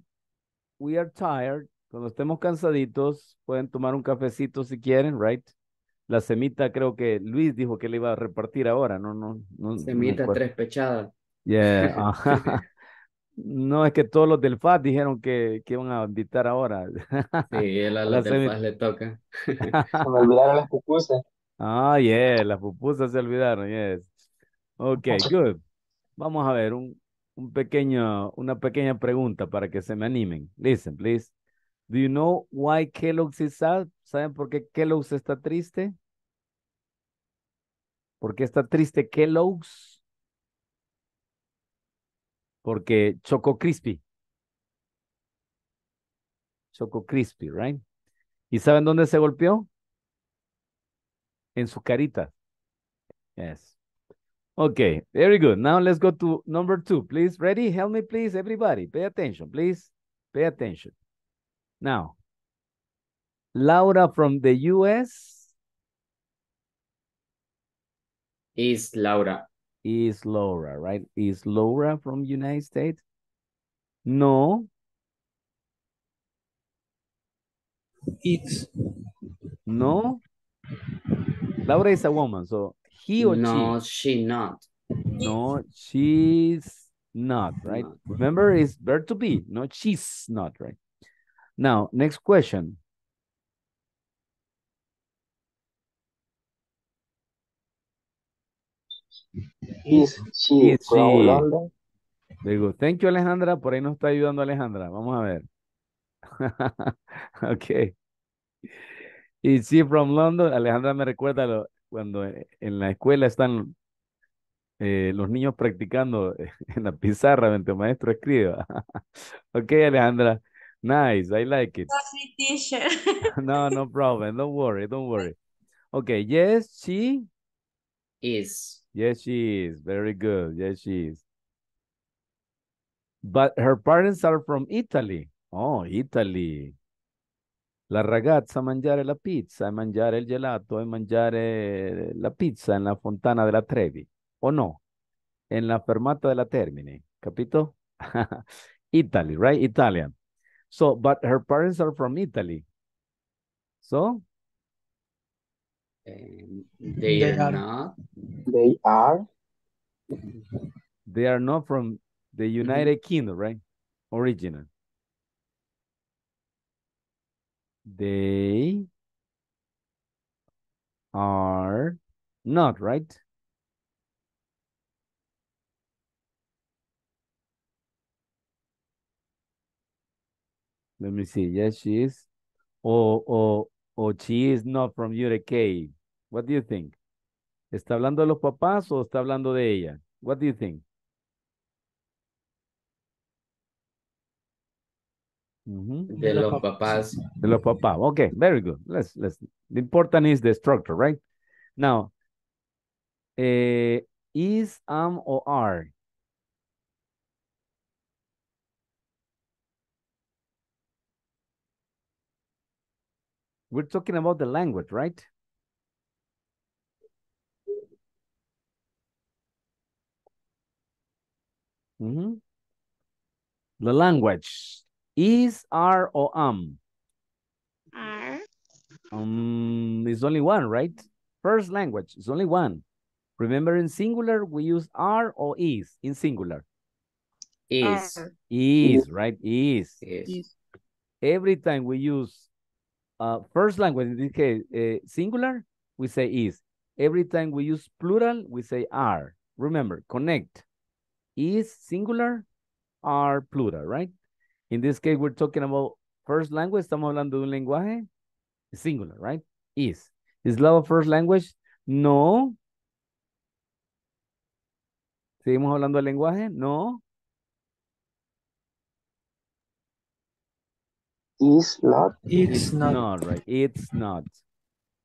we are tired, cuando estemos cansaditos, pueden tomar un cafecito si quieren, right? La semita creo que Luis dijo que le iba a repartir ahora, no, no, no. no Semita acuerdo. tres pechadas. Yeah, ajá. No, es que todos los del FAS dijeron que, que iban a invitar ahora. Sí, él a los del FAS le toca. Se me olvidaron las pupusas. Ah, yeah, las pupusas se olvidaron, yes. Okay, good. Vamos a ver un, un pequeño, una pequeña pregunta para que se me animen. Listen, please. Do you know why Kellogg's is sad? ¿Saben por qué Kellogg's está triste? ¿Por qué está triste Kellogg's? Porque Choco Crispy. Choco Crispy, right? ¿Y saben dónde se golpeó? En su carita. Yes. Okay, very good. Now let's go to number two, please. Ready? Help me, please, everybody. Pay attention, please. Pay attention. Now, Laura from the U.S. Is Laura. Is Laura, right? Is Laura from United States? No. It's. No. Laura is a woman, so he or no, she? she not. No, she's not, right? Remember, it's verb to be, no, she's not, right? Now, next question. Is she Is from she- good. Thank you, Alejandra. Por ahí nos está ayudando Alejandra. Vamos a ver. okay. Is she from London? Alejandra me recuerda lo- cuando en la escuela están eh, los niños practicando en la pizarra mientras el maestro escribe. ok, Alejandra. Nice. I like it. Sorry, teacher. No, no problem. Don't worry. Don't worry. Okay. Yes, she. Is. Yes, she is. Very good. Yes, she is. But her parents are from Italy. Oh, Italy. La ragazza mangiare la pizza e mangiare il gelato e mangiare la pizza en la fontana della Trevi. ¿O no? En la fermata della Termini. Capito? Italy, right? Italian. So, but her parents are from Italy. So, Um, they, They are, are. not. They are. they are not from the United Kingdom, right? Original. They are not, right? Let me see. Yes, she is. Or, or, or she is not from UK. What do you think? ¿Está hablando de los papás o está hablando de ella? What do you think? Ujú. De los papás. De los papás. Okay, very good. Let's, let's, the important is the structure, right? Now, eh, is, am, or are? We're talking about the language, right? Mhm. The language. Is, are, or am? Are. Um, it's only one, right? First language, it's only one. Remember in singular, we use are or is in singular. Is. Are. Is, right? Is. Is. Every time we use uh, first language, in this case, uh, singular, we say is. Every time we use plural, we say are. Remember, connect. Is singular, or plural, right? In this case, we're talking about first language. Estamos hablando de un lenguaje singular, right? Is. Is love a first language? No. ¿Seguimos hablando del lenguaje? No. Is not. It's not. right? It's not.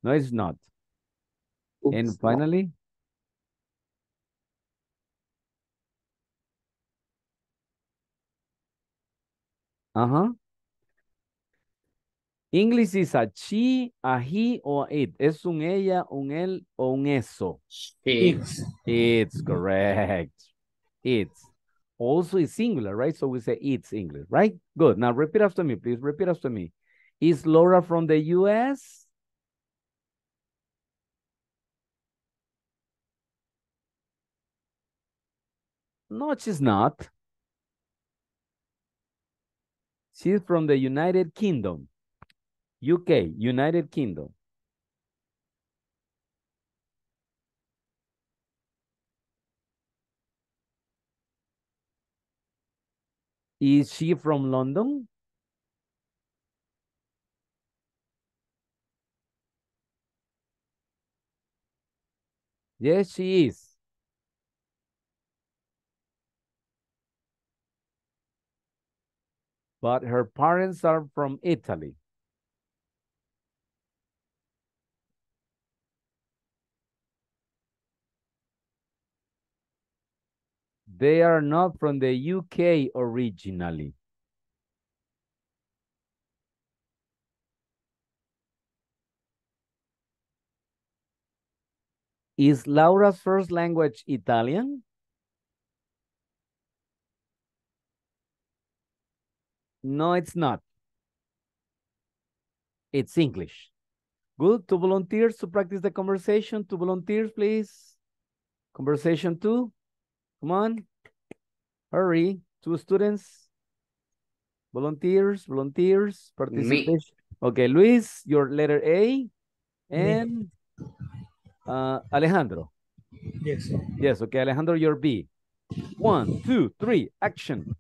No, it's not. and finally? not. Finally, uh-huh. English is a she, a he, or it. Es un ella, un él, o un eso. It's. It's correct. It's. Also is singular, right? So we say it's English, right? Good. Now repeat after me, please. Repeat after me. Is Laura from the US? No, she's not. She's from the United Kingdom. UK, United Kingdom. Is she from London? Yes, she is. But her parents are from Italy. They are not from the UK originally. Is Laura's first language Italian? No, it's not. It's English. Good. Two volunteers to practice the conversation. Two volunteers, please. Conversation two. Come on. Hurry. Two students. Volunteers, volunteers, participation. Okay, Luis, your letter A. And uh, Alejandro. Yes. Yes, okay, Alejandro, your B. One, two, three, action.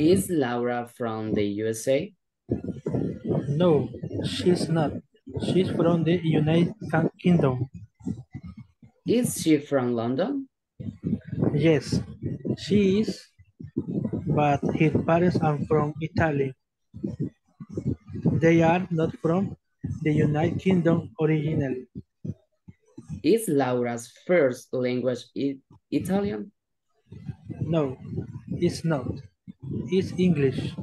Is Laura from the USA? No, she's not. She's from the United Kingdom. Is she from London? Yes, she is. But her parents are from Italy. They are not from the United Kingdom originally. Is Laura's first language Italian? No, it's not. It's English.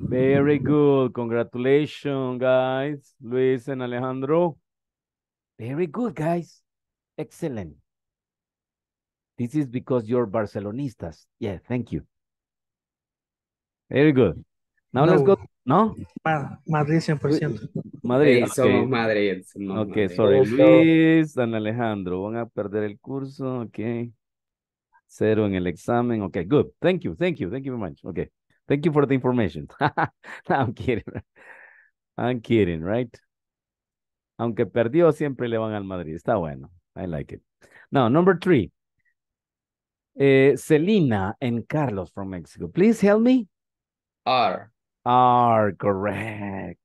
Very good. Congratulations, guys. Luis and Alejandro. Very good, guys. Excellent. This is because you're Barcelonistas. Yeah, thank you. Very good. Now let's No. go. No? Ma- Madrid 100%. Madrid. Sí, somos. Madrid. somos Ok, Madrid. sorry. Luis and Alejandro. Van a perder el curso. Ok. Cero en el examen. Ok, good. Thank you. Thank you. Thank you very much. Okay. Thank you for the information. No, I'm kidding. I'm kidding, right? Aunque perdió, siempre le van al Madrid. Está bueno. I like it. Now, number three. Eh, Selena and Carlos from Mexico. Please help me. Are. Are correct.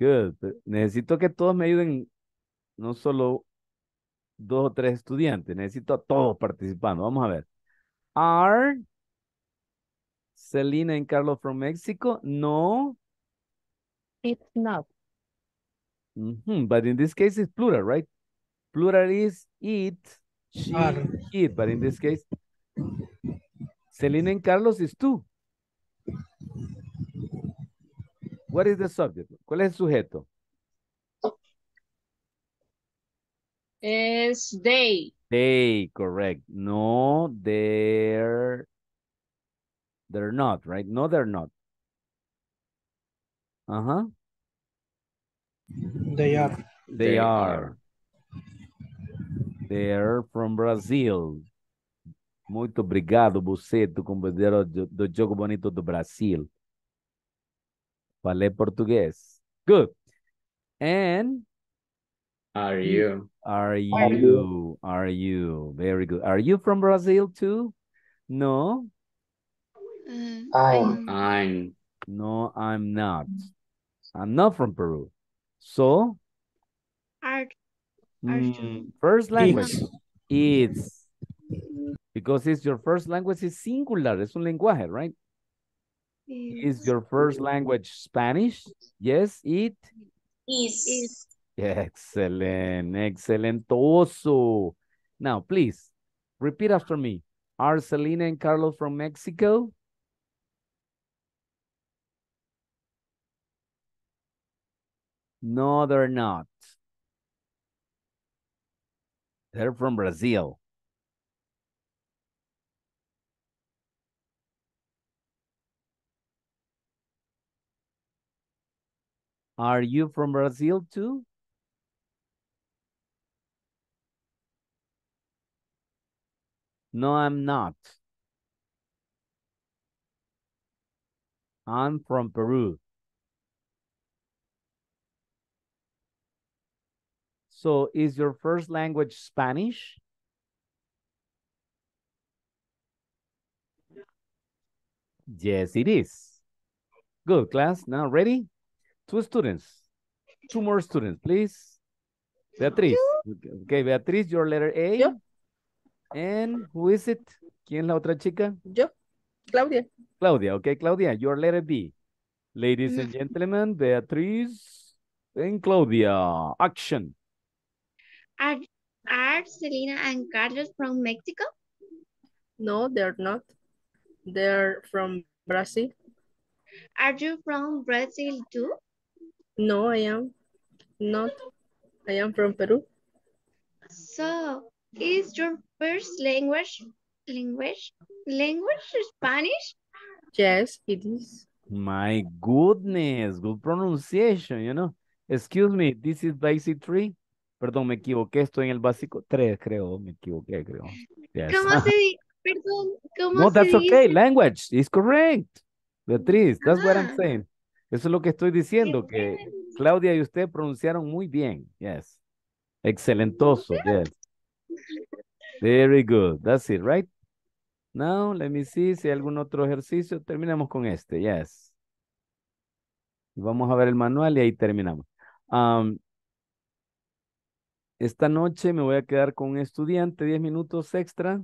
Good. Necesito que todos me ayuden, no solo dos o tres estudiantes, necesito a todos participando. Vamos a ver. Are Selena and Carlos from Mexico? No. It's not. But in this case, it's plural, right? Plural is it, she, Are. it. But in this case, Selena and Carlos is two. What is the subject? ¿Cuál es el sujeto? Es they. They, correct. No, they're, they're not, right? No, they're not. Uh-huh. They are. They, They are. are. They're from Brazil. Muito obrigado, você, do companheiro do, do jogo bonito do Brasil. Falei português. Good. And Are you? Are you, Are you? are you, very good. Are you from Brazil too? No, Uh, I'm. I'm. no, I'm not. I'm not from Peru. So, are Are mm, first language, It's. it's, because it's your first language is singular, es un lenguaje, right? Is your first language Spanish? Yes, it. Is. is Excellent, excelentoso. Now, please, repeat after me. Are Selena and Carlos from Mexico? No, they're not. They're from Brazil. Are you from Brazil too? No, I'm not. I'm from Peru. So is your first language Spanish? Yes, it is. Good, class. Now, ready? Two students. Two more students, please. Beatriz. Okay, Beatriz, your letter A. And who is it? ¿Quién es la otra chica? Yo, Claudia. Claudia, okay, Claudia, your letter B. Ladies and mm. gentlemen, Beatriz and Claudia. Action. Are, are Selena and Carlos from Mexico? No, they're not. They're from Brazil. Are you from Brazil too? No, I am not. I am from Peru. So, is your first language language language Spanish? Yes, it is. My goodness, good pronunciation, you know. Excuse me, this is basic three. Perdón, me equivoqué, estoy en el básico 3, creo, me equivoqué, creo. Yes. ¿Cómo se Perdón, ¿cómo No, se that's okay. dice? Language is correct. Beatriz, that's what I'm Ah. saying. Eso es lo que estoy diciendo, que Claudia y usted pronunciaron muy bien. Yes. Excelentoso. Yes. Very good. That's it, right? Now, let me see si hay algún otro ejercicio. Terminamos con este. Yes. Vamos a ver el manual y ahí terminamos. Um, esta noche me voy a quedar con un estudiante, 10 minutos extra.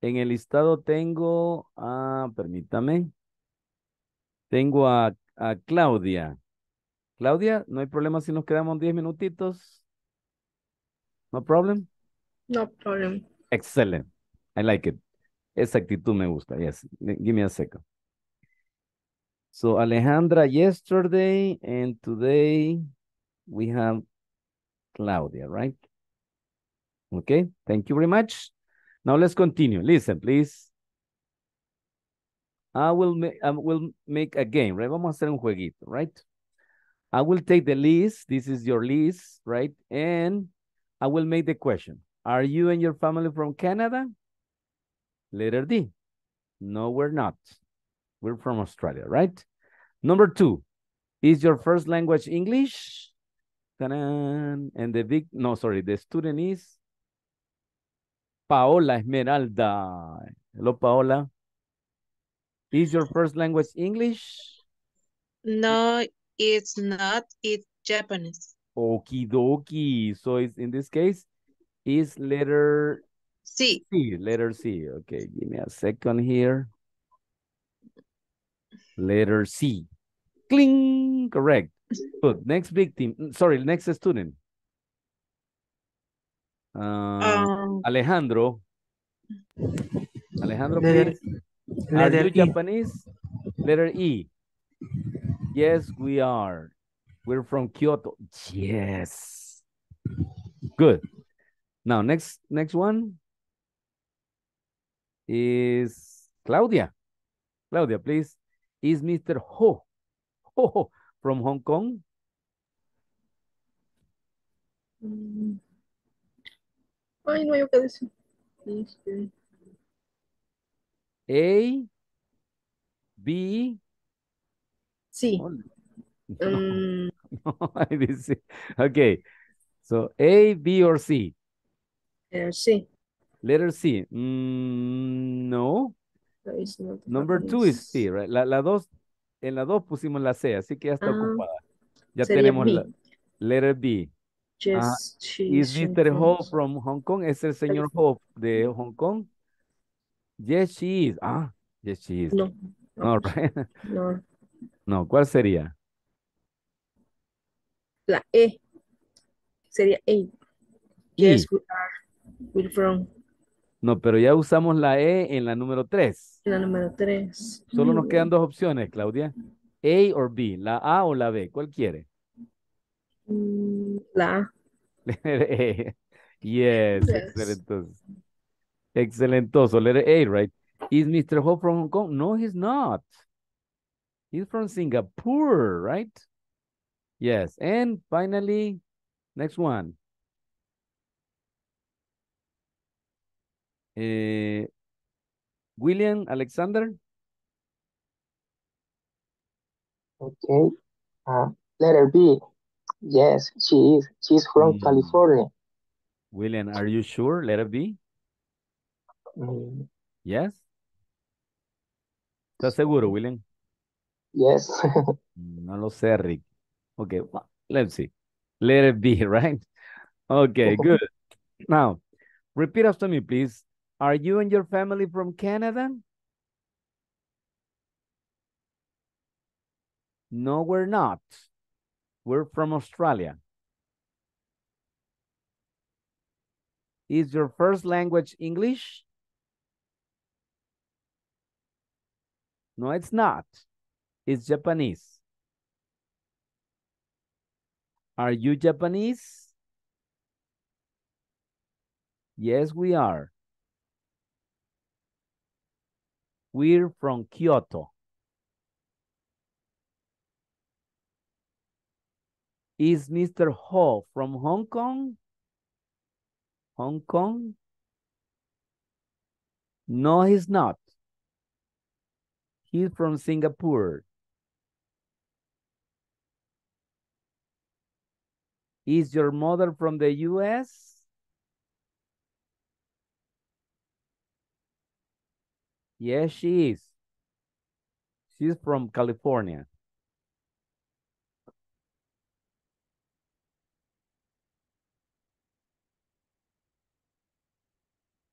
En el listado tengo, ah, permítame, tengo a, a Claudia. Claudia, no hay problema si nos quedamos 10 minutitos. No problem. No problem. Excellent. I like it. Esa actitud me gusta. Yes. Give me a second. So Alejandra yesterday and today we have Claudia, right? Okay. Thank you very much. Now let's continue. Listen, please. I will make I will make a game, right? Vamos a hacer un jueguito, right? I will take the list. This is your list, right? And I will make the question. Are you and your family from Canada? Letter D. No, we're not. We're from Australia, right? Number two. Is your first language English? And the big, no, sorry, the student is Paola Esmeralda. Hello, Paola. Is your first language English? No, it's not. It's Japanese. Okie dokie. So it's in this case, is letter C. C, letter C. Okay, give me a second here. Letter C. Cling, correct. Good. Next victim. mm, Sorry, next student. Uh, Um, Alejandro. Alejandro, Letter- please. Are you E. Japanese? Letter E. Yes, we are. We're from Kyoto. Yes. Good. Now, next next one is Claudia. Claudia, please. Is Mr. Ho, Ho, Ho from Hong Kong? Mm. Ay, no hay. Este, A, B. Sí. Oh, Mm, no, I didn't see. Okay. So A, B, or C? Eh, sí. Letter C. Mm, no. Number two is. C, right? La, la dos, en la dos pusimos la C, así que ya está Ah, ocupada. Ya sería tenemos B. la letter B. Yes, Ajá. she Is Mr. from- Ho from Hong Kong? ¿Es el señor Ho de Hong Kong? Yes, she is. Ah, yes, she is. No. No, right? No. No, ¿cuál sería? La E. Sería A. Yes, we are. From No, pero ya usamos la E en la número 3. la número 3. Solo nos quedan dos opciones, Claudia. A o B, la A o la B, ¿cuál quiere? La A. Yes, Yes. excelentoso. Excelentoso. Letter A, right? Is Mr. Ho from Hong Kong? No, he's not. He's from Singapore, right? Yes. And finally, next one. Eh, William Alexander. Okay. Uh, letter B. Yes, she is. She's from Mm. California. William, are you sure? Letter B? Mm, Yes? ¿Estás seguro, William? Yes. No lo sé, Rick. Okay, well, let's see. Let it be, right? Okay, good. Now, repeat after me, please. Are you and your family from Canada? No, we're not. We're from Australia. Is your first language English? No, it's not. It's Japanese. Are you Japanese? Yes, we are. We're from Kyoto. Is Mr. Ho from Hong Kong? Hong Kong? No, he's not. He's from Singapore. Is your mother from the US? Yes, she is. She's from California.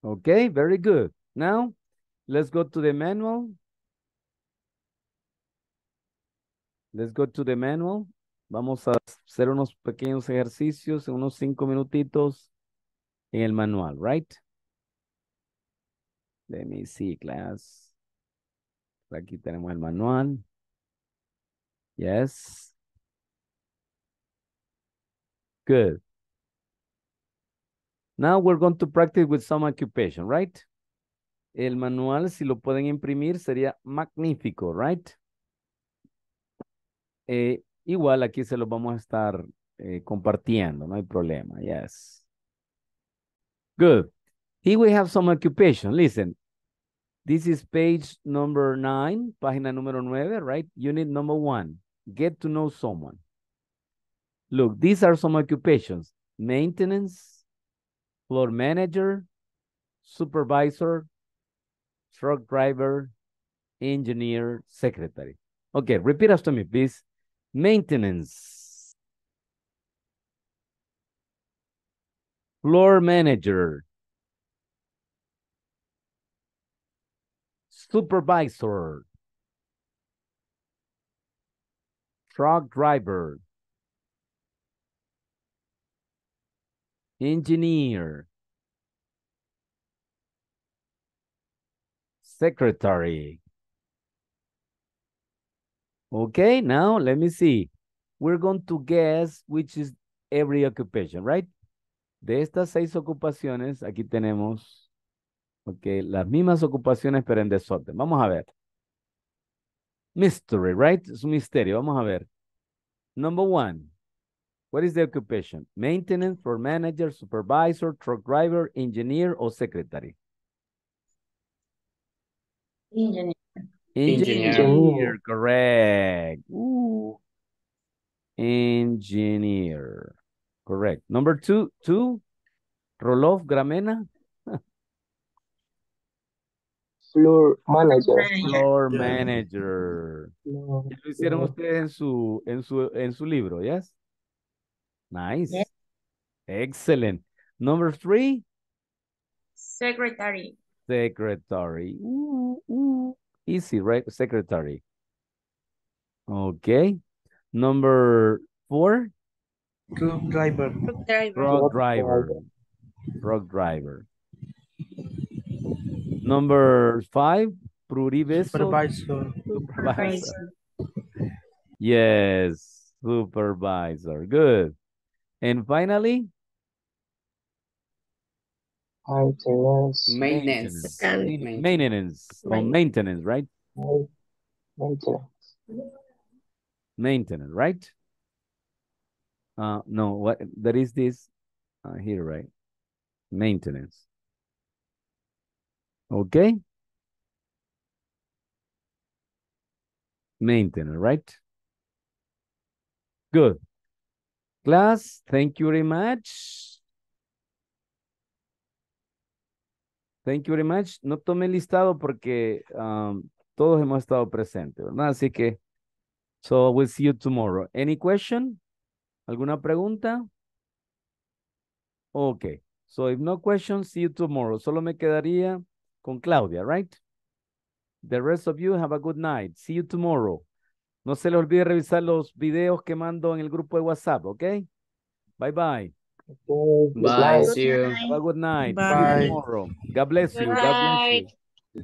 Okay, very good. Now, let's go to the manual. Let's go to the manual. Vamos a hacer unos pequeños ejercicios, unos cinco minutitos en el manual, right? Let me see, class. Aquí tenemos el manual. Yes. Good. Now we're going to practice with some occupation, right? El manual, si lo pueden imprimir, sería magnífico, right? Eh, igual aquí se lo vamos a estar eh, compartiendo, no hay problema, yes. Good. Here we have some occupation. Listen, this is page number nine, página número nueve, right? Unit number one, get to know someone. Look, these are some occupations. Maintenance, floor manager, supervisor, truck driver, engineer, secretary. Okay, repeat after me, please. Maintenance. Floor manager. Supervisor. Truck driver. Engineer. Secretary. Okay, now let me see. We're going to guess which is every occupation, right? De estas seis ocupaciones, aquí tenemos, ok, las mismas ocupaciones, pero en desorden. Vamos a ver. Mystery, right? Es un misterio. Vamos a ver. Number one. What is the occupation? Maintenance, floor manager, supervisor, truck driver, engineer, or secretary? Engineer. Engineer, Engineer. correct. Ooh. Engineer, correct. Number two, two, Roloff Gramena, Floor manager. floor manager. No, Ya lo hicieron ustedes en su, en su, en su libro, yes? Nice. Yes. Excellent. Number three, Secretary. secretary. Ooh, ooh. Easy, right? Secretary. Okay. Number four, Truck driver. Truck driver. truck driver. Truck driver. Number five, Pruribeso. Supervisor. Supervisor. Yes, supervisor. Good. And finally, Maintenance. Maintenance. maintenance. Maintenance. Or maintenance, right? Maintenance. Maintenance, right? Uh, no, what there is this uh, here, right? Maintenance. Okay. Maintenance, right? Good. Class, thank you very much. Thank you very much. No tomé listado porque um, todos hemos estado presentes, ¿verdad? Así que, so we'll see you tomorrow. Any question? ¿Alguna pregunta? Okay. So if no questions, see you tomorrow. Solo me quedaría con Claudia, right? The rest of you have a good night. See you tomorrow. No se le olvide revisar los videos que mando en el grupo de WhatsApp, ¿ok? Bye bye. Bye, see you. Have a good night. See Bye. you tomorrow. God bless you. God bless you.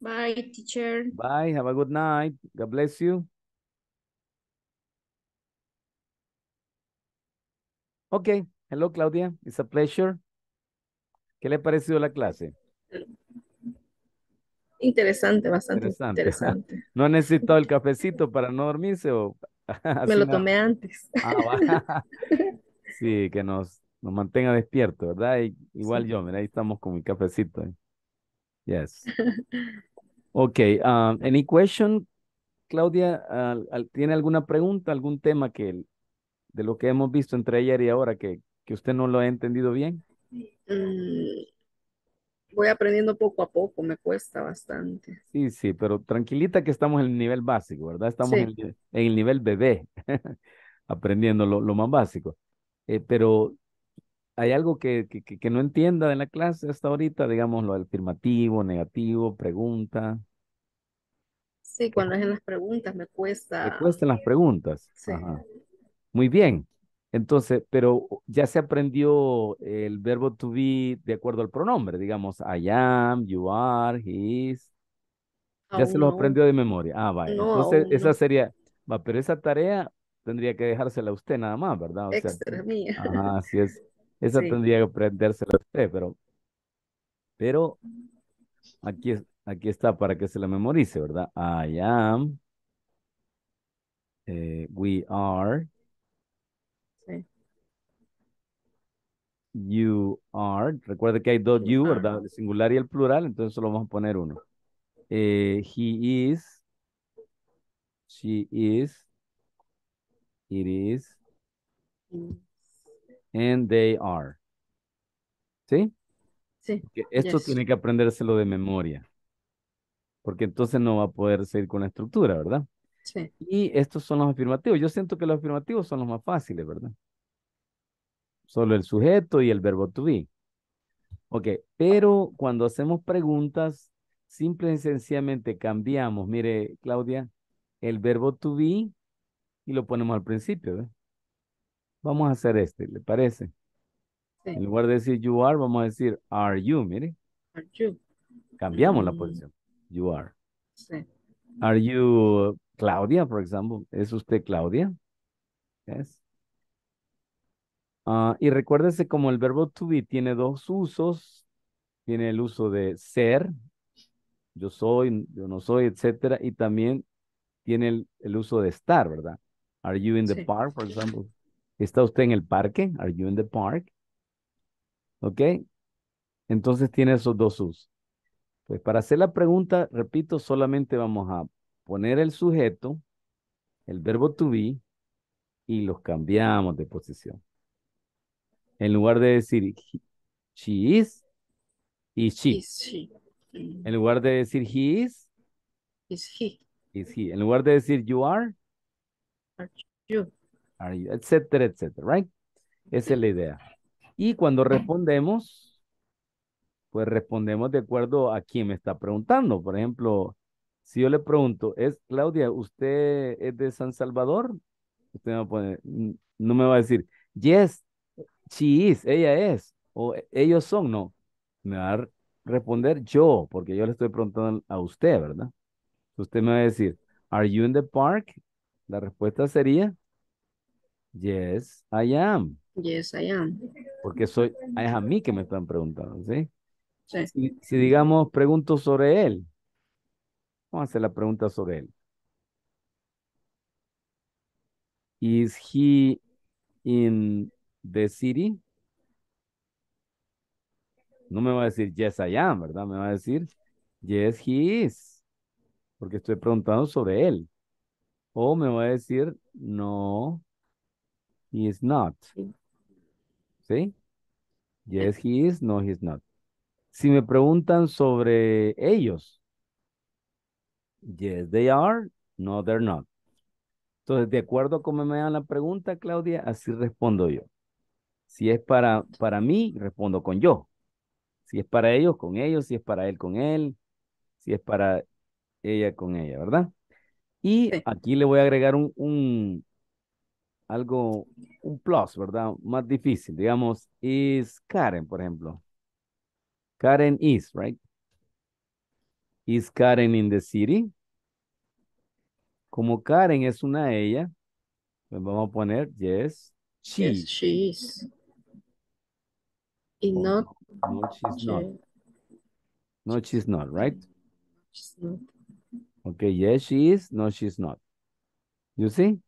Bye, teacher. Bye. Have a good night. God bless you. Okay. Hello, Claudia. It's a pleasure. ¿Qué le ha parecido la clase? Interesante, bastante Interesante. interesante. ¿No ha necesitado el cafecito para no dormirse o Me lo tomé antes. Ah. Sí, que nos, nos mantenga despierto, ¿verdad? Y- igual yo, mira, ahí estamos con mi cafecito. eh. Yes. Okay. um, any question, Claudia? ¿Tiene alguna pregunta, algún tema que de lo que hemos visto entre ayer y ahora que, que usted no lo ha entendido bien? Mm, voy aprendiendo poco a poco, me cuesta bastante. Sí, sí, pero tranquilita que estamos en el nivel básico, ¿verdad? Estamos Sí. en, el, en el nivel bebé, aprendiendo lo, lo más básico. Eh, pero ¿hay algo que, que, que- no entienda de la clase hasta ahorita? Digamos, lo afirmativo, negativo, pregunta. Sí, cuando es en las preguntas me ¿Le cuesta. cuestan las preguntas? Sí. Ajá. Muy bien. Entonces, pero ya se aprendió el verbo to be de acuerdo al pronombre, digamos, I am, you are, he is. Ya se los no. aprendió de memoria. Ah, vaya. No, Entonces, esa no. sería, va, pero esa tarea tendría que dejársela a usted nada más, ¿verdad? O sea, Extra mía. ajá, así es. Esa Sí. tendría que aprendérsela a usted, pero, pero aquí, aquí está para que se la memorice, ¿verdad? I am, eh, we are, Sí. You are. Recuerde que hay dos you, ¿verdad? El singular y el plural, entonces solo vamos a poner uno. Eh, he is, she is, it is, and they are. ¿Sí? Sí. Esto Yes. tiene que aprendérselo de memoria, porque entonces no va a poder seguir con la estructura, ¿verdad? Sí. Y estos son los afirmativos. Yo siento que los afirmativos son los más fáciles, ¿verdad? Solo el sujeto y el verbo to be. Ok, pero cuando hacemos preguntas, simple y sencillamente cambiamos, mire, Claudia, el verbo to be y lo ponemos al principio. Vamos a hacer este, ¿le parece? Sí. En lugar de decir you are, vamos a decir are you, mire. Are you? Cambiamos la Mm. posición. You are. Sí. Are you Claudia, por ejemplo? ¿Es usted Claudia? Yes. Ah, y recuérdese como el verbo to be tiene dos usos. Tiene el uso de ser, yo soy, yo no soy, etcétera, y también tiene el, el uso de estar, ¿verdad? Are you in the Sí. park, por ejemplo? ¿Está usted en el parque? Are you in the park? ¿Ok? Entonces tiene esos dos usos. Pues para hacer la pregunta, repito, solamente vamos a poner el sujeto, el verbo to be, y los cambiamos de posición. En lugar de decir he- she is, is she. Is she? En lugar de decir he is, Is he? is he. En lugar de decir you are, Are you? are you, etcétera, etcétera, right? Esa es la idea. Y cuando respondemos, pues respondemos de acuerdo a quién me está preguntando. Por ejemplo, si yo le pregunto, ¿es Claudia, usted es de San Salvador? Usted me "Mm", no me va a decir, yes, she is, ella es, o ellos son, no. Me va a responder yo, porque yo le estoy preguntando a usted, ¿verdad? Usted me va a decir, ¿Are you in the park? La respuesta sería, Yes, I am. Yes, I am. Porque soy, es a mí que me están preguntando, ¿sí? Sí. Si, si digamos, pregunto sobre él, vamos a hacer la pregunta sobre él. Is he in the city? No me va a decir, yes, I am, ¿verdad? Me va a decir, yes, he is. Porque estoy preguntando sobre él. O me va a decir, no, he is not. ¿Sí? Yes, he is, no, he is not. Si me preguntan sobre ellos, yes, they are, no, they're not. Entonces, de acuerdo a cómo me dan la pregunta, Claudia, así respondo yo. Si es para, para mí, respondo con yo. Si es para ellos, con ellos. Si es para él, con él. Si es para ella, con ella, ¿verdad? Y aquí le voy a agregar un, un, algo, un plus, ¿verdad? Más difícil. Digamos, is Karen, por ejemplo. Karen is, right? Is Karen in the city? Como Karen es una ella, pues vamos a poner yes, she. Yes, she is. Y Oh, not, No, she's not. No, she's not, right? she's not. Okay, yes, she is. No, she's not. You see?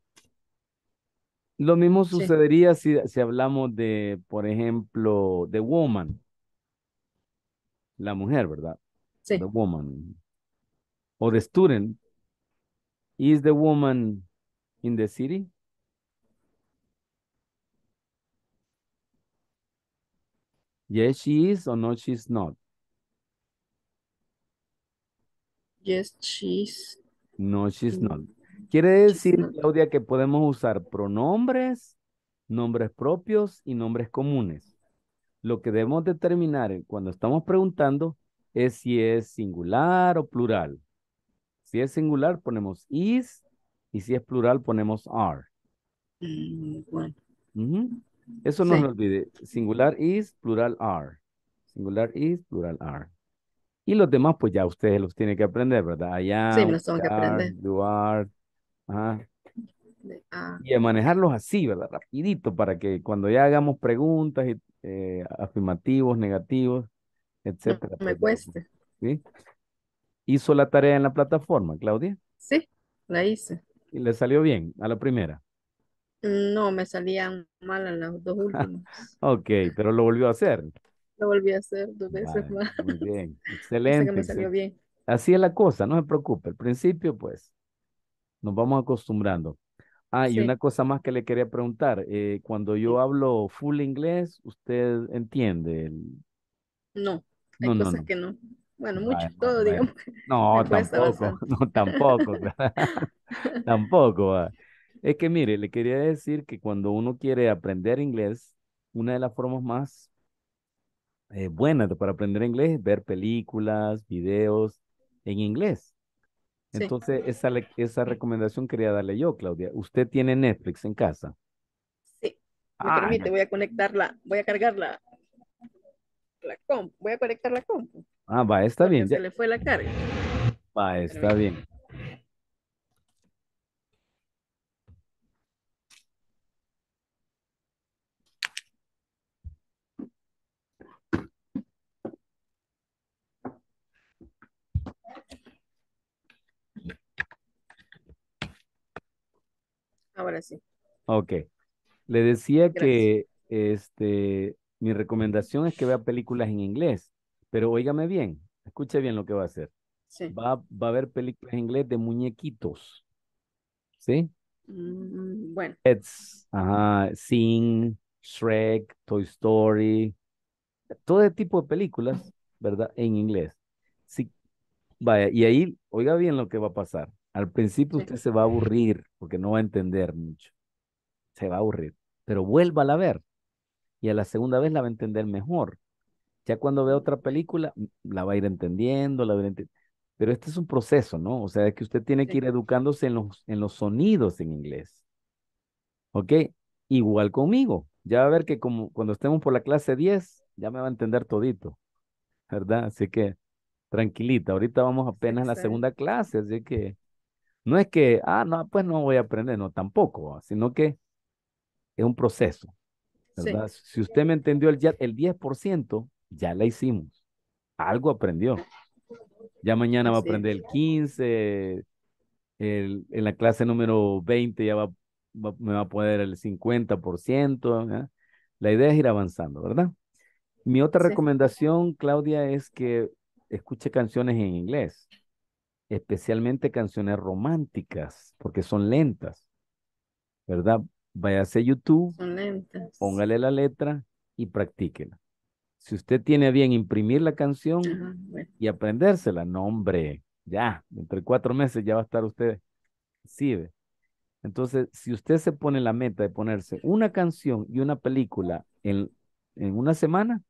Lo mismo Sí. sucedería si, si hablamos de, por ejemplo, the woman. La mujer, ¿verdad? Sí. The woman. O the student. Is the woman in the city? Yes, she is or no, she's not. Yes, she's. No, she's not. Quiere decir. Claudia, que podemos usar pronombres, nombres propios y nombres comunes. Lo que debemos determinar cuando estamos preguntando es si es singular o plural. Si es singular, ponemos is y si es plural, ponemos are. Mm, bueno. Eso no Sí. lo olvide. Singular is, plural are. Singular is, plural are. Y los demás, pues ya ustedes los tienen que aprender, ¿verdad? Am, Sí, los tengo que aprender. you are. Ajá. ah, Y a manejarlos así, ¿verdad? Rapidito, para que cuando ya hagamos preguntas, eh, afirmativos, negativos, no etcétera. me pues, cueste. ¿sí? ¿Hizo la tarea en la plataforma, Claudia? Sí, la hice. ¿Y le salió bien a la primera? No, me salían mal en las dos últimas. Ok, pero lo volvió a hacer. Lo volví a hacer dos veces Vale, más. muy bien, Hasta que excelente. me salió sí. bien. Así es la cosa, no se preocupe. Al principio, pues, nos vamos acostumbrando. Ah, y Sí. una cosa más que le quería preguntar. eh, cuando yo hablo full inglés, ¿usted entiende? el- No, hay No, no, cosas no. que no. Bueno, mucho, todo, digamos. No, tampoco, no, tampoco. Tampoco. va. Es que mire, le quería decir que cuando uno quiere aprender inglés, una de las formas más eh, buenas de- para aprender inglés es ver películas, videos en inglés. Sí. Entonces, esa, esa recomendación quería darle yo, Claudia. ¿Usted tiene Netflix en casa? Sí. Me Ah, permite, voy a conectarla, voy a cargarla. La comp, voy a conectar la compu. Ah, va, está porque bien. se ya- le fue la carga. Va, está bien. Ahora sí. Ok. Le decía Gracias. que este, mi recomendación es que vea películas en inglés, pero óigame bien, escuche bien lo que va a hacer. Sí. Va, va a ver películas en inglés de muñequitos. ¿Sí? Mm, bueno, Pets, ajá, Sing, Shrek, Toy Story, todo tipo de películas, ¿verdad? En inglés. Sí, vaya, y ahí, oiga bien lo que va a pasar. Al principio usted se va a aburrir porque no va a entender mucho. Se va a aburrir, pero vuélvala a ver y a la segunda vez la va a entender mejor. Ya cuando vea otra película, la va a ir entendiendo, la va a ir Pero este es un proceso, ¿no? O sea, que usted tiene que ir educándose en los, en los sonidos en inglés. ¿Ok? Igual conmigo. Ya va a ver que como cuando estemos por la clase 10, ya me va a entender todito, ¿verdad? Así que tranquilita, ahorita vamos apenas en la segunda clase, así que no es que, ah, no, pues no voy a aprender, no, tampoco, sino que es un proceso. Si usted me entendió el, el 10%, ya la hicimos. Algo aprendió. Ya mañana va a aprender el 15, el, en la clase número 20 ya va, va- me va a poner el 50%. ¿ya? La idea es ir avanzando, ¿verdad? Mi otra Sí. recomendación, Claudia, es que escuche canciones en inglés, especialmente canciones románticas, porque son lentas, ¿verdad? Váyase a YouTube, Son lentas. póngale la letra y practíquela. Si usted tiene a bien imprimir la canción Ajá, bueno. y aprendérsela, no hombre, ya, entre cuatro meses ya va a estar usted, sí, ve. Entonces, si usted se pone la meta de ponerse una canción y una película en, en una semana,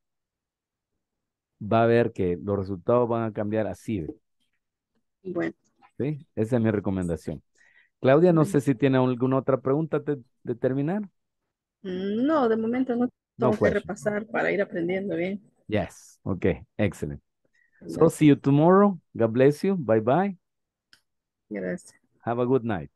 va a ver que los resultados van a cambiar así, ve. Bueno, ¿sí? Esa es mi recomendación. Claudia, no sé si tiene alguna otra pregunta de, de terminar. no, de momento no No tengo que repasar para ir aprendiendo bien. Yes, okay, excellent. So see you tomorrow. God bless you. Bye bye. Gracias. Have a good night.